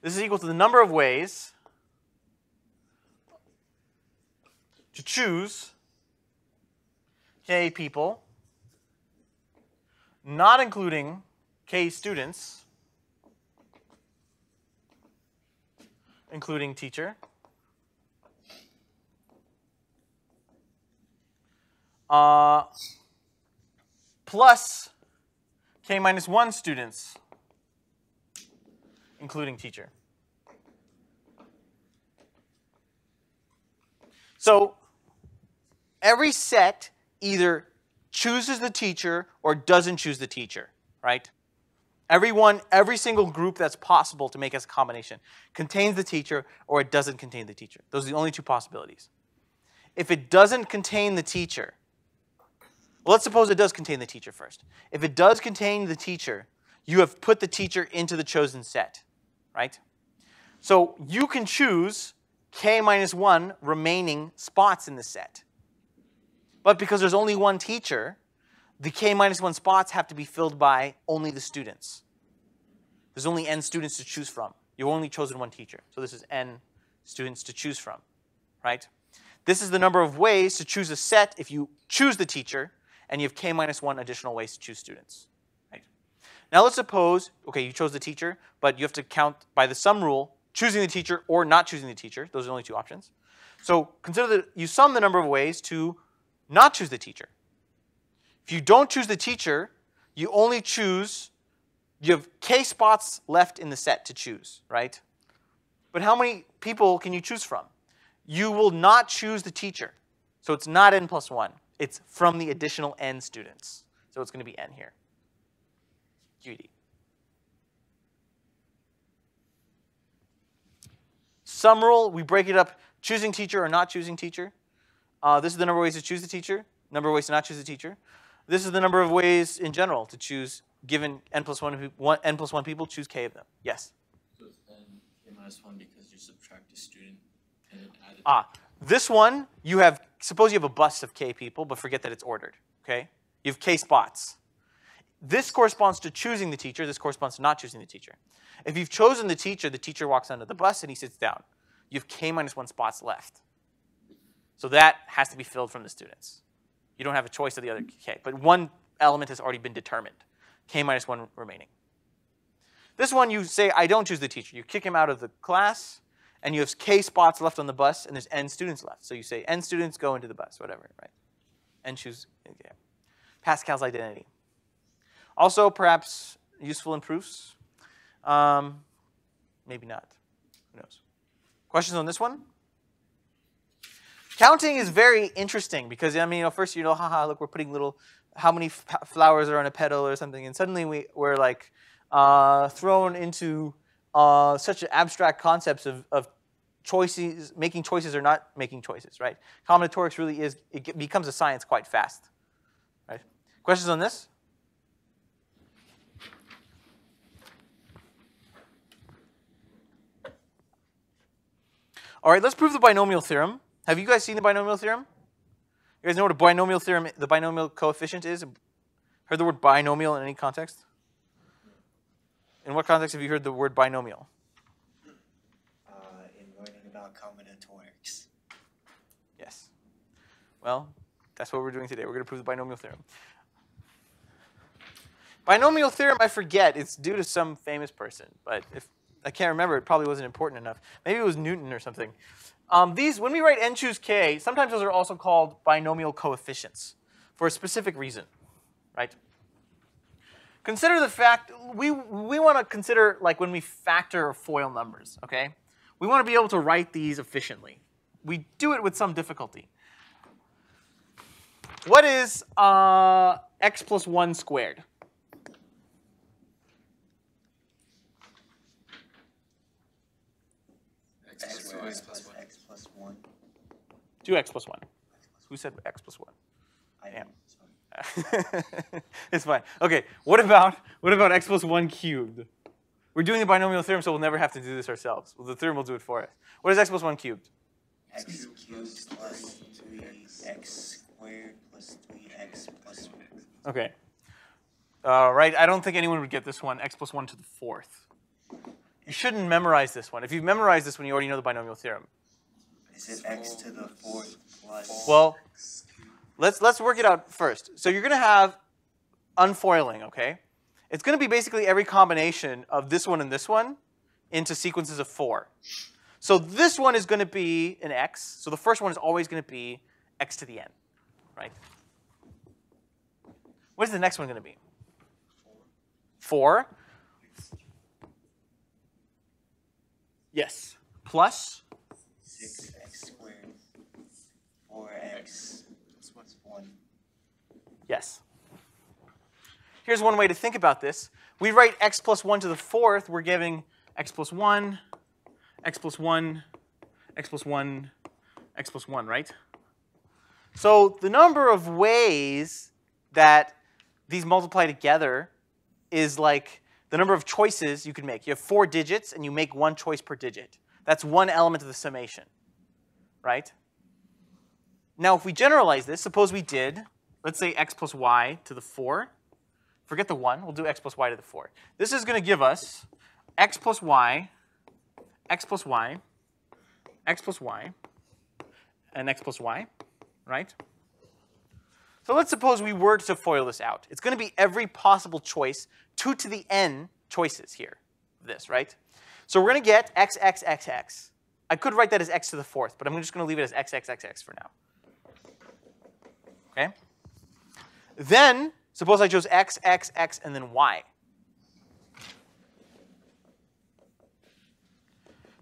S1: This is equal to the number of ways to choose k people, not including k students, including teacher, uh, plus k minus 1 students, including teacher. So every set either chooses the teacher or doesn't choose the teacher, right? Everyone, every single group that's possible to make as a combination contains the teacher or it doesn't contain the teacher. Those are the only two possibilities. If it doesn't contain the teacher, let's suppose it does contain the teacher first. If it does contain the teacher, you have put the teacher into the chosen set, right? So you can choose k minus 1 remaining spots in the set. But because there's only one teacher, the k minus 1 spots have to be filled by only the students. There's only n students to choose from. You've only chosen one teacher. So this is n students to choose from, right? This is the number of ways to choose a set if you choose the teacher, and you have k minus 1 additional ways to choose students. Right? Now let's suppose, okay, you chose the teacher, but you have to count by the sum rule, choosing the teacher or not choosing the teacher. Those are the only two options. So consider that you sum the number of ways to not choose the teacher. If you don't choose the teacher, you only choose, you have k spots left in the set to choose, right? But how many people can you choose from? You will not choose the teacher. So it's not n plus 1. It's from the additional n students. So it's going to be n here. QED. Sum rule, we break it up choosing teacher or not choosing teacher. Uh, this is the number of ways to choose the teacher, number of ways to not choose the teacher. This is the number of ways in general to choose, given n plus 1, peop- one, n plus 1 people, choose k of them. Yes?
S2: So it's then k minus one because you subtract a student and then add it.
S1: Ah, this one, you have, suppose you have a bust of k people, but forget that it's ordered, okay? You have k spots. This corresponds to choosing the teacher. This corresponds to not choosing the teacher. If you've chosen the teacher, the teacher walks onto the bus and he sits down. You have k minus 1 spots left. So that has to be filled from the students. You don't have a choice of the other k, but one element has already been determined. k minus 1 remaining. This one, you say, I don't choose the teacher. You kick him out of the class, and you have k spots left on the bus, and there's n students left. So you say, n students go into the bus, whatever, right? And choose okay. Pascal's identity. Also, perhaps useful in proofs. Um, maybe not. Who knows? Questions on this one? Counting is very interesting because I mean, you know, first you know, haha, look, we're putting little, how many flowers are on a petal or something, and suddenly we, we're like uh, thrown into uh, such abstract concepts of, of choices, making choices or not making choices, right? Combinatorics really is, it becomes a science quite fast, right? Questions on this? All right, let's prove the binomial theorem. Have you guys seen the binomial theorem? You guys know what a binomial theorem, the binomial coefficient is? Heard the word binomial in any context? In what context have you heard the word binomial?
S4: Uh, in learning about combinatorics.
S1: Yes. Well, that's what we're doing today. We're going to prove the binomial theorem. Binomial theorem, I forget. It's due to some famous person, but if I can't remember, it probably wasn't important enough. Maybe it was Newton or something. Um, these, when we write n choose k, sometimes those are also called binomial coefficients for a specific reason, right? Consider the fact we we want to consider like when we factor or FOIL numbers, okay? We want to be able to write these efficiently. We do it with some difficulty. What is uh, x plus 1 squared?
S5: X
S4: X
S5: squared
S4: squared
S5: plus
S4: plus
S5: one.
S4: x plus 1.
S1: 2x plus 1. Who said x plus 1?
S4: I am.
S1: It's fine. Okay, what about what about x plus 1 cubed? We're doing the binomial theorem, so we'll never have to do this ourselves. Well, the theorem will do it for us. What is x plus 1 cubed?
S4: x cubed plus 3x squared plus 3x plus 1.
S1: Okay. Uh, right, I don't think anyone would get this one, x plus 1 to the fourth. You shouldn't memorize this one. If you've memorized this one, you already know the binomial theorem.
S4: Is it x to the fourth plus?
S1: Well, let's let's work it out first. So you're going to have unfoiling, okay? It's going to be basically every combination of this one and this one into sequences of four. So this one is going to be an x. So the first one is always going to be x to the n, right? What is the next one going to be? Four. Yes. Plus?
S4: Plus 6x squared four x plus one.
S1: Yes. Here's one way to think about this. We write x plus 1 to the fourth. We're giving x plus 1, x plus 1, x plus 1, x plus 1, right? So the number of ways that these multiply together is like the number of choices you can make. You have four digits, and you make one choice per digit. That's one element of the summation, right? Now, if we generalize this, suppose we did, let's say x plus y to the 4. Forget the 1. We'll do x plus y to the 4. This is going to give us x plus y, x plus y, x plus y, and x plus y, right? So let's suppose we were to FOIL this out. It's going to be every possible choice, 2 to the n choices here, this, right? So we're going to get x, x, x, x. I could write that as x to the fourth, but I'm just going to leave it as x, x, x, x for now. Okay? Then, suppose I chose x, x, x, and then y.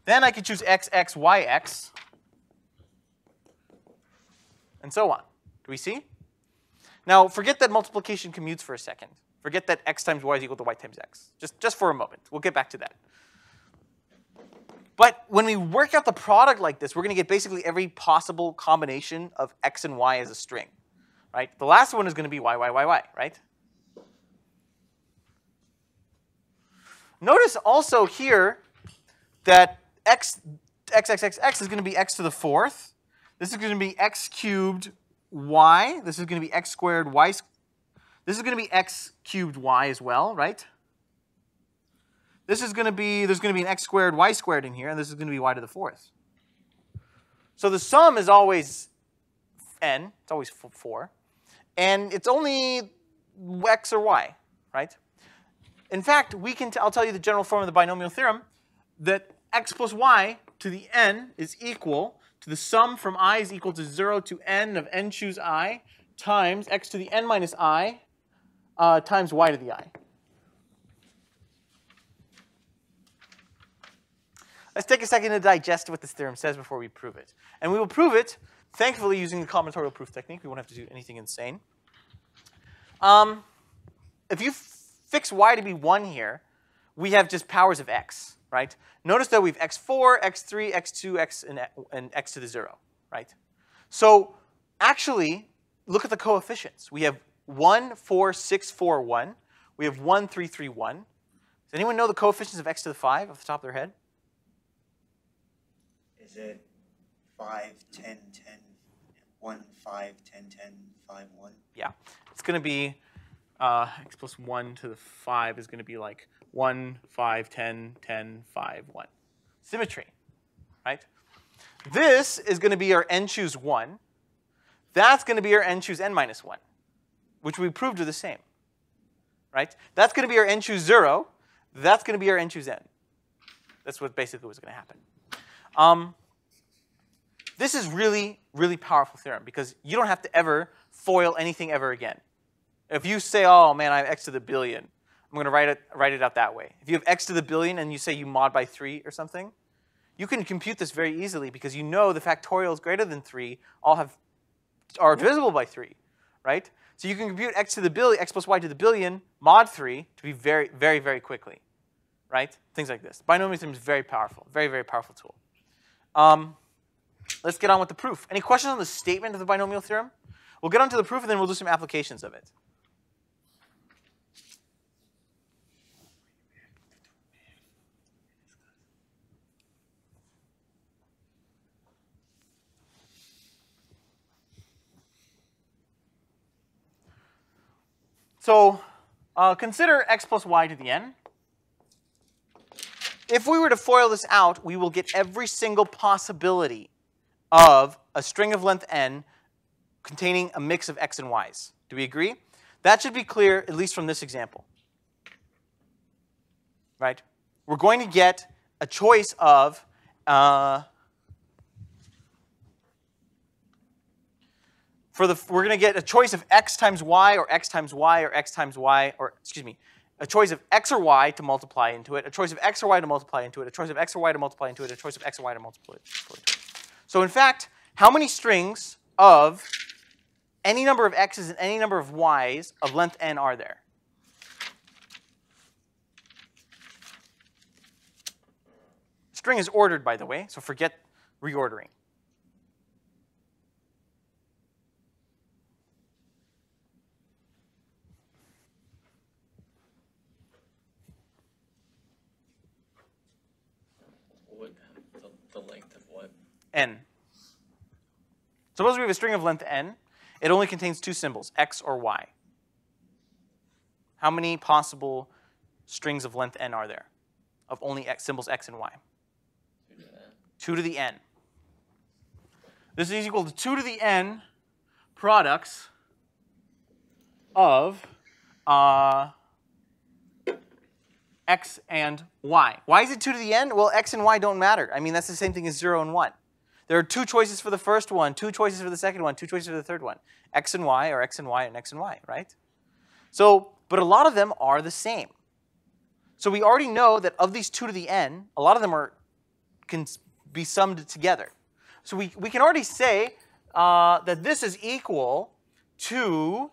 S1: Then I could choose x, x, y, x, and so on. Do we see? Now, forget that multiplication commutes for a second. Forget that x times y is equal to y times x. Just, just for a moment. We'll get back to that. But when we work out the product like this, we're going to get basically every possible combination of x and y as a string. Right? The last one is going to be y, y, y, y, right? Notice also here that x, x, x, x, x is going to be x to the fourth. This is going to be x cubed y. This is going to be x squared y. This is going to be x cubed y as well, right? This is going to be, there's going to be an x squared y squared in here, and this is going to be y to the fourth. So the sum is always n. It's always 4. And it's only x or y, right? In fact, we can, I'll tell you the general form of the binomial theorem, that x plus y to the n is equal to the sum from i is equal to 0 to n of n choose i times x to the n minus i uh, times y to the i. Let's take a second to digest what this theorem says before we prove it. And we will prove it, thankfully, using the combinatorial proof technique. We won't have to do anything insane. Um, if you fix y to be 1 here, we have just powers of x, right? Notice that we have x4, x3, x2, x, and, and x to the 0, right? So actually, look at the coefficients. We have 1, 4, 6, 4, 1. We have 1, 3, 3, 1. Does anyone know the coefficients of x to the 5 off the top of their head?
S4: Is it 5, 10, 10, 1, 5, 10, 10, 5, 1?
S1: Yeah. It's going to be uh, x plus 1 to the 5 is going to be like 1, 5, 10, 10, 5, 1. Symmetry, right? This is going to be our n choose 1. That's going to be our n choose n minus 1, which we proved are the same, right? That's going to be our n choose 0. That's going to be our n choose n. That's what basically was going to happen. Um, this is really, really powerful theorem because you don't have to ever FOIL anything ever again. If you say, oh man, I have x to the billion, I'm going to write it, write it out that way. If you have x to the billion and you say you mod by 3 or something, you can compute this very easily because you know the factorials greater than 3 all have are divisible by 3, right? So you can compute x to the billion, x plus y to the billion, mod 3 to be very, very, very quickly, right? Things like this. Binomial theorem is very powerful, very, very powerful tool. Um, let's get on with the proof. Any questions on the statement of the binomial theorem? We'll get on to the proof and then we'll do some applications of it. So uh, consider x plus y to the n. If we were to FOIL this out, we will get every single possibility of a string of length n containing a mix of x and y's. Do we agree? That should be clear, at least from this example. Right? We're going to get a choice of uh, for the we're going to get a choice of x times y or x times y or x times y or excuse me a choice of x or y to multiply into it, a choice of x or y to multiply into it, a choice of x or y to multiply into it, a choice of x or y to multiply into it. So in fact, how many strings of any number of x's and any number of y's of length n are there? String is ordered, by the way, so forget reordering.
S2: What the, the length of what?
S1: N. Suppose we have a string of length n. It only contains two symbols, x or y. How many possible strings of length n are there? Of only x, symbols x and y?
S2: Two to that.
S1: 2 to the n. This is equal to 2 to the n products of uh, x and y. Why is it 2 to the n? Well, x and y don't matter. I mean, that's the same thing as 0 and 1. There are two choices for the first one, two choices for the second one, two choices for the third one. x and y or x and y and x and y, right? So, but a lot of them are the same. So we already know that of these 2 to the n, a lot of them are can be summed together. So we, we can already say uh, that this is equal to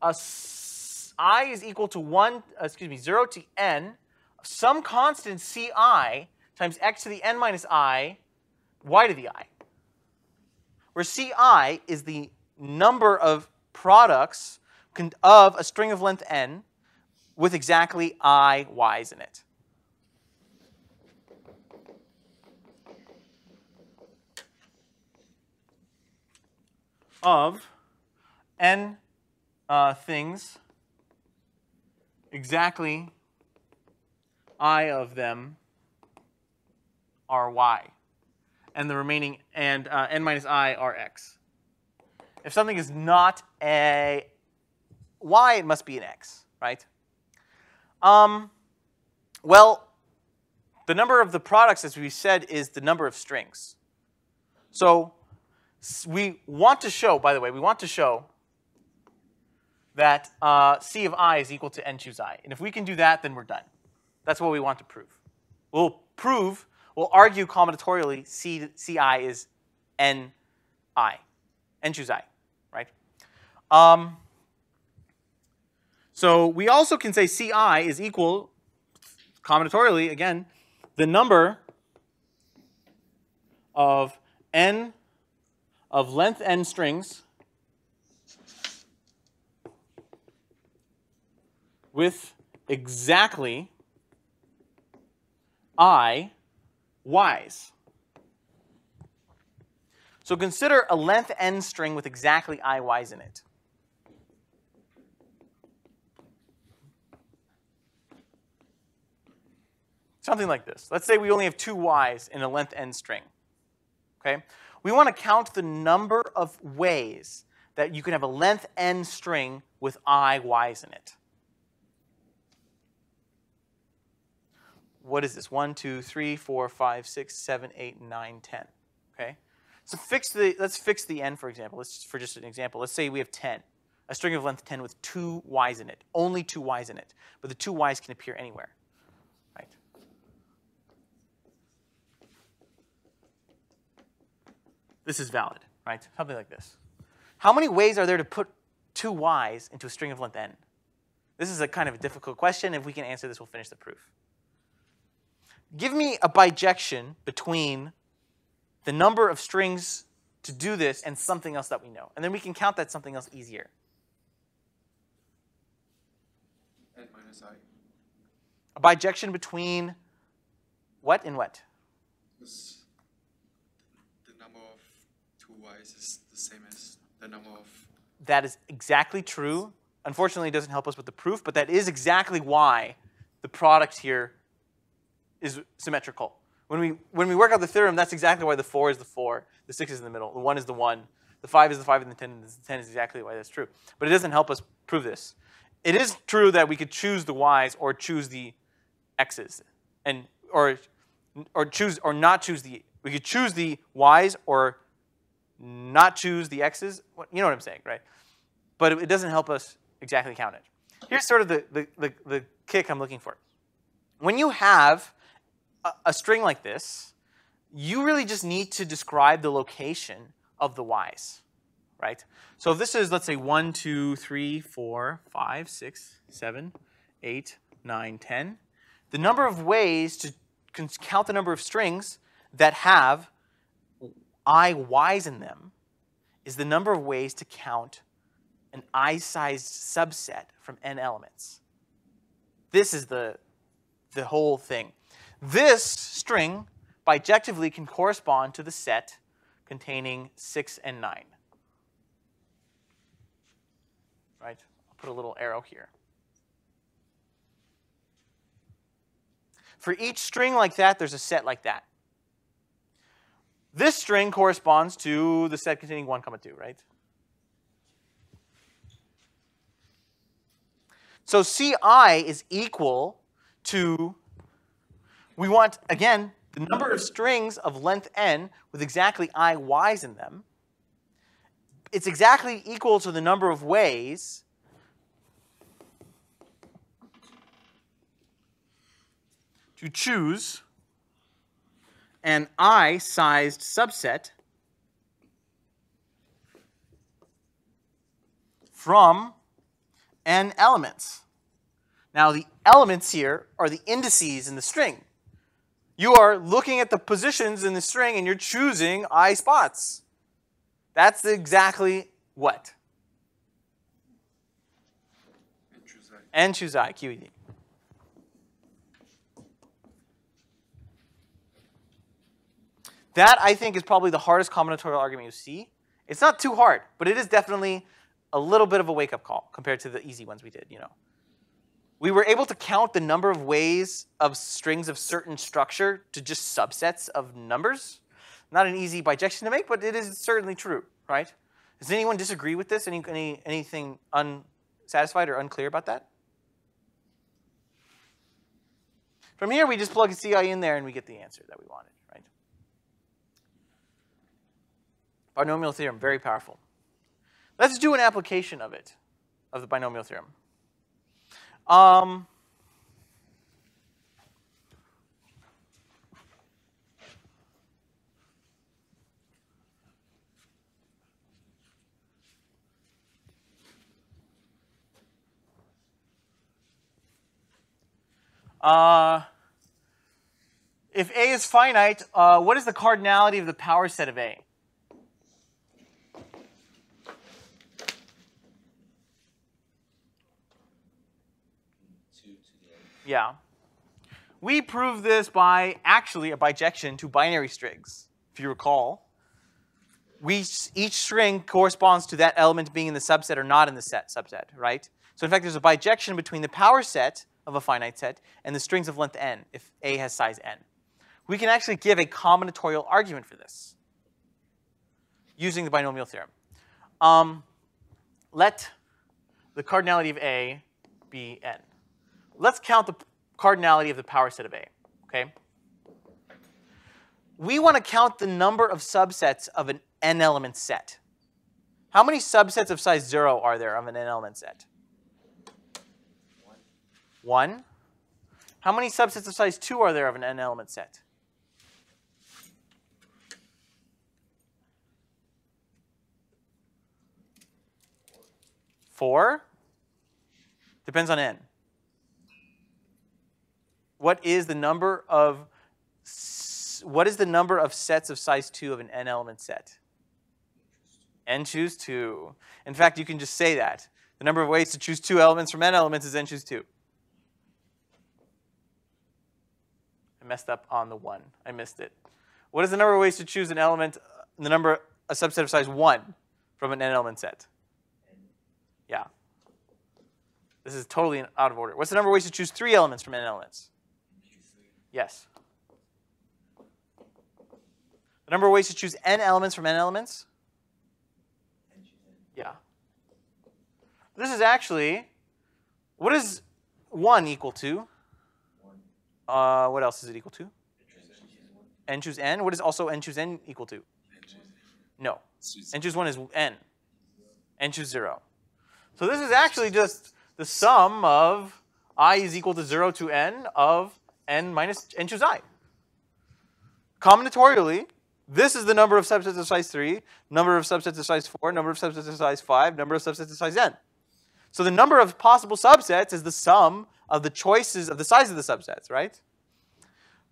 S1: a s- i is equal to 1, uh, excuse me, 0 to n, some constant ci times x to the n minus i, y to the i. Where ci is the number of products of a string of length n with exactly i y's in it. of n uh, things, exactly i of them are y, and the remaining and uh, n minus i are x. If something is not a y, it must be an x, right? Um, well, the number of the products, as we said, is the number of strings. So we want to show, by the way, we want to show that uh, C of i is equal to n choose i. And if we can do that, then we're done. That's what we want to prove. We'll prove, we'll argue combinatorially C, Ci is NI, n choose i, right? Um, so we also can say Ci is equal, combinatorially, again, the number of n of length n strings with exactly i y's. So consider a length n string with exactly i y's in it. Something like this. Let's say we only have two y's in a length n string. Okay? We want to count the number of ways that you can have a length n string with i y's in it. What is this? 1, 2, 3, 4, 5, 6, 7, 8, 9, 10. Okay? So fix the, let's fix the n, for example. Let's, for just an example, let's say we have 10, a string of length 10 with two y's in it, only two y's in it. But the two y's can appear anywhere. Right? This is valid, right? Something like this. How many ways are there to put two y's into a string of length n? This is a kind of a difficult question. If we can answer this, we'll finish the proof. Give me a bijection between the number of strings to do this and something else that we know. And then we can count that something else easier.
S7: n minus i.
S1: A bijection between what and what?
S7: Because the number of two y's is the same as the number of
S1: That is exactly true. Unfortunately, it doesn't help us with the proof, but that is exactly why the product here is symmetrical. When we, when we work out the theorem, that's exactly why the 4 is the 4, the 6 is in the middle, the 1 is the 1, the 5 is the 5, and the 10 is the 10 is exactly why that's true. But it doesn't help us prove this. It is true that we could choose the y's or choose the x's, and or or choose or not choose the we could choose the y's or not choose the x's. You know what I'm saying, right? But it doesn't help us exactly count it. Here's sort of the, the, the, the kick I'm looking for. When you have a, string like this, you really just need to describe the location of the y's. right? So if this is, let's say, 1, 2, 3, 4, 5, 6, 7, 8, 9, 10, the number of ways to count the number of strings that have i y's in them is the number of ways to count an i-sized subset from n elements. This is the, the whole thing. This string bijectively can correspond to the set containing 6 and 9. Right? I'll put a little arrow here. For each string like that, there's a set like that. This string corresponds to the set containing 1 comma 2, right? So Ci is equal to, we want, again, the number of strings of length n with exactly i y's in them. It's exactly equal to the number of ways to choose an i-sized subset from n elements. Now, the elements here are the indices in the string. You are looking at the positions in the string and you're choosing i spots. That's exactly what?
S7: And choose I.
S1: QED. That, I think, is probably the hardest combinatorial argument you see. It's not too hard, but it is definitely a little bit of a wake-up call compared to the easy ones we did, you know. We were able to count the number of ways of strings of certain structure to just subsets of numbers. Not an easy bijection to make, but it is certainly true, right? Does anyone disagree with this? Any, any, anything unsatisfied or unclear about that? From here, we just plug CI in there and we get the answer that we wanted, right? Binomial theorem, very powerful. Let's do an application of it, of the binomial theorem. Um, uh, if A is finite, uh, what is the cardinality of the power set of A?
S3: Two to the n.
S1: Yeah. We prove this by actually a bijection to binary strings, if you recall. We, each string corresponds to that element being in the subset or not in the set subset, right? So in fact, there's a bijection between the power set of a finite set and the strings of length n if A has size n. We can actually give a combinatorial argument for this using the binomial theorem. Um, let the cardinality of A be n let's count the cardinality of the power set of A, okay? We want to count the number of subsets of an n element set. How many subsets of size 0 are there of an n element set? One. How many subsets of size 2 are there of an n element set? Four. Depends on n what is the number of what is the number of sets of size 2 of an n element set? n choose 2. In fact, you can just say that. The number of ways to choose two elements from n elements is n choose 2. I messed up on the 1. I missed it. What is the number of ways to choose an element, uh, the number, a subset of size 1 from an n element set? Yeah. This is totally out of order. What's the number of ways to choose three elements from n elements? Yes. The number of ways to choose n elements from n elements? Yeah. This is actually, what is 1 equal to? Uh, what else is it equal to? n choose n. What is also n choose n equal to? No. n choose 1 is n. n choose 0. So this is actually just the sum of i is equal to 0 to n of n minus n choose i. Combinatorially, this is the number of subsets of size 3, number of subsets of size 4, number of subsets of size 5, number of subsets of size n. So the number of possible subsets is the sum of the choices of the size of the subsets, right?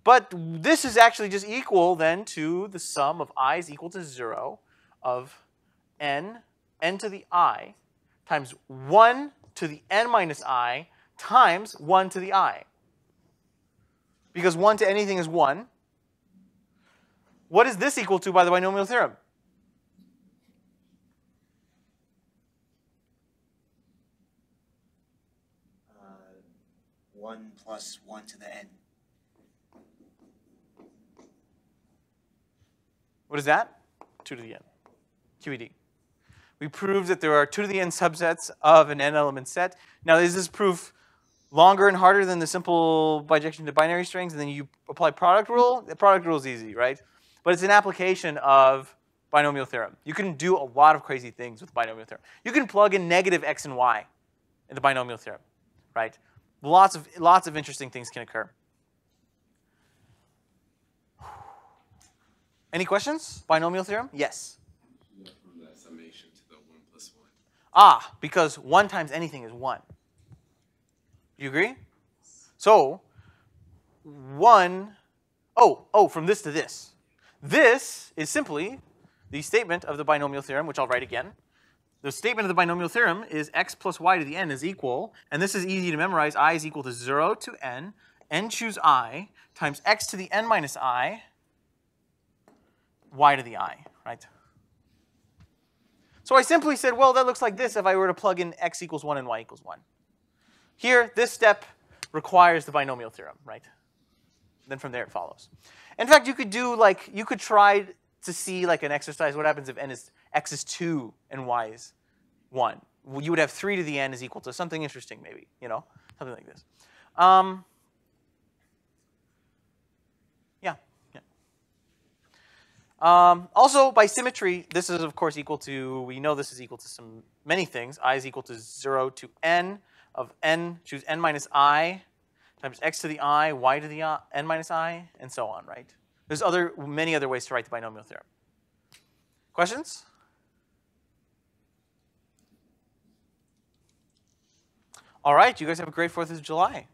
S1: But this is actually just equal then to the sum of i is equal to 0 of n, n to the i, times 1 to the n minus i times 1 to the i. Because 1 to anything is 1. What is this equal to by the binomial theorem?
S4: Uh, one plus one to the n.
S1: What is that? 2 to the n. QED. We proved that there are 2 to the n subsets of an n element set. Now, is this proof longer and harder than the simple bijection to binary strings and then you apply product rule? The product rule is easy, right? But it's an application of binomial theorem. You can do a lot of crazy things with binomial theorem. You can plug in negative x and y in the binomial theorem, right? Lots of, lots of interesting things can occur. Any questions? Binomial theorem? Yes.
S5: From that summation to the one plus one.
S1: Ah, because 1 times anything is 1. You agree? So, 1, oh, oh, from this to this. This is simply the statement of the binomial theorem, which I'll write again. The statement of the binomial theorem is x plus y to the n is equal, and this is easy to memorize, i is equal to 0 to n, n choose i, times x to the n minus i, y to the i, right? So I simply said, well, that looks like this if I were to plug in x equals 1 and y equals 1. Here, this step requires the binomial theorem, right? Then from there it follows. In fact, you could do like, you could try to see like an exercise, what happens if n is, x is 2 and y is 1? Well, you would have 3 to the n is equal to something interesting maybe, you know, something like this. Um, yeah, yeah. Um, also, by symmetry, this is of course equal to, we know this is equal to some many things. i is equal to 0 to n of n, choose n minus i times x to the i, y to the i, n minus i, and so on, right? There's other, many other ways to write the binomial theorem. Questions? All right, you guys have a great 4th of July.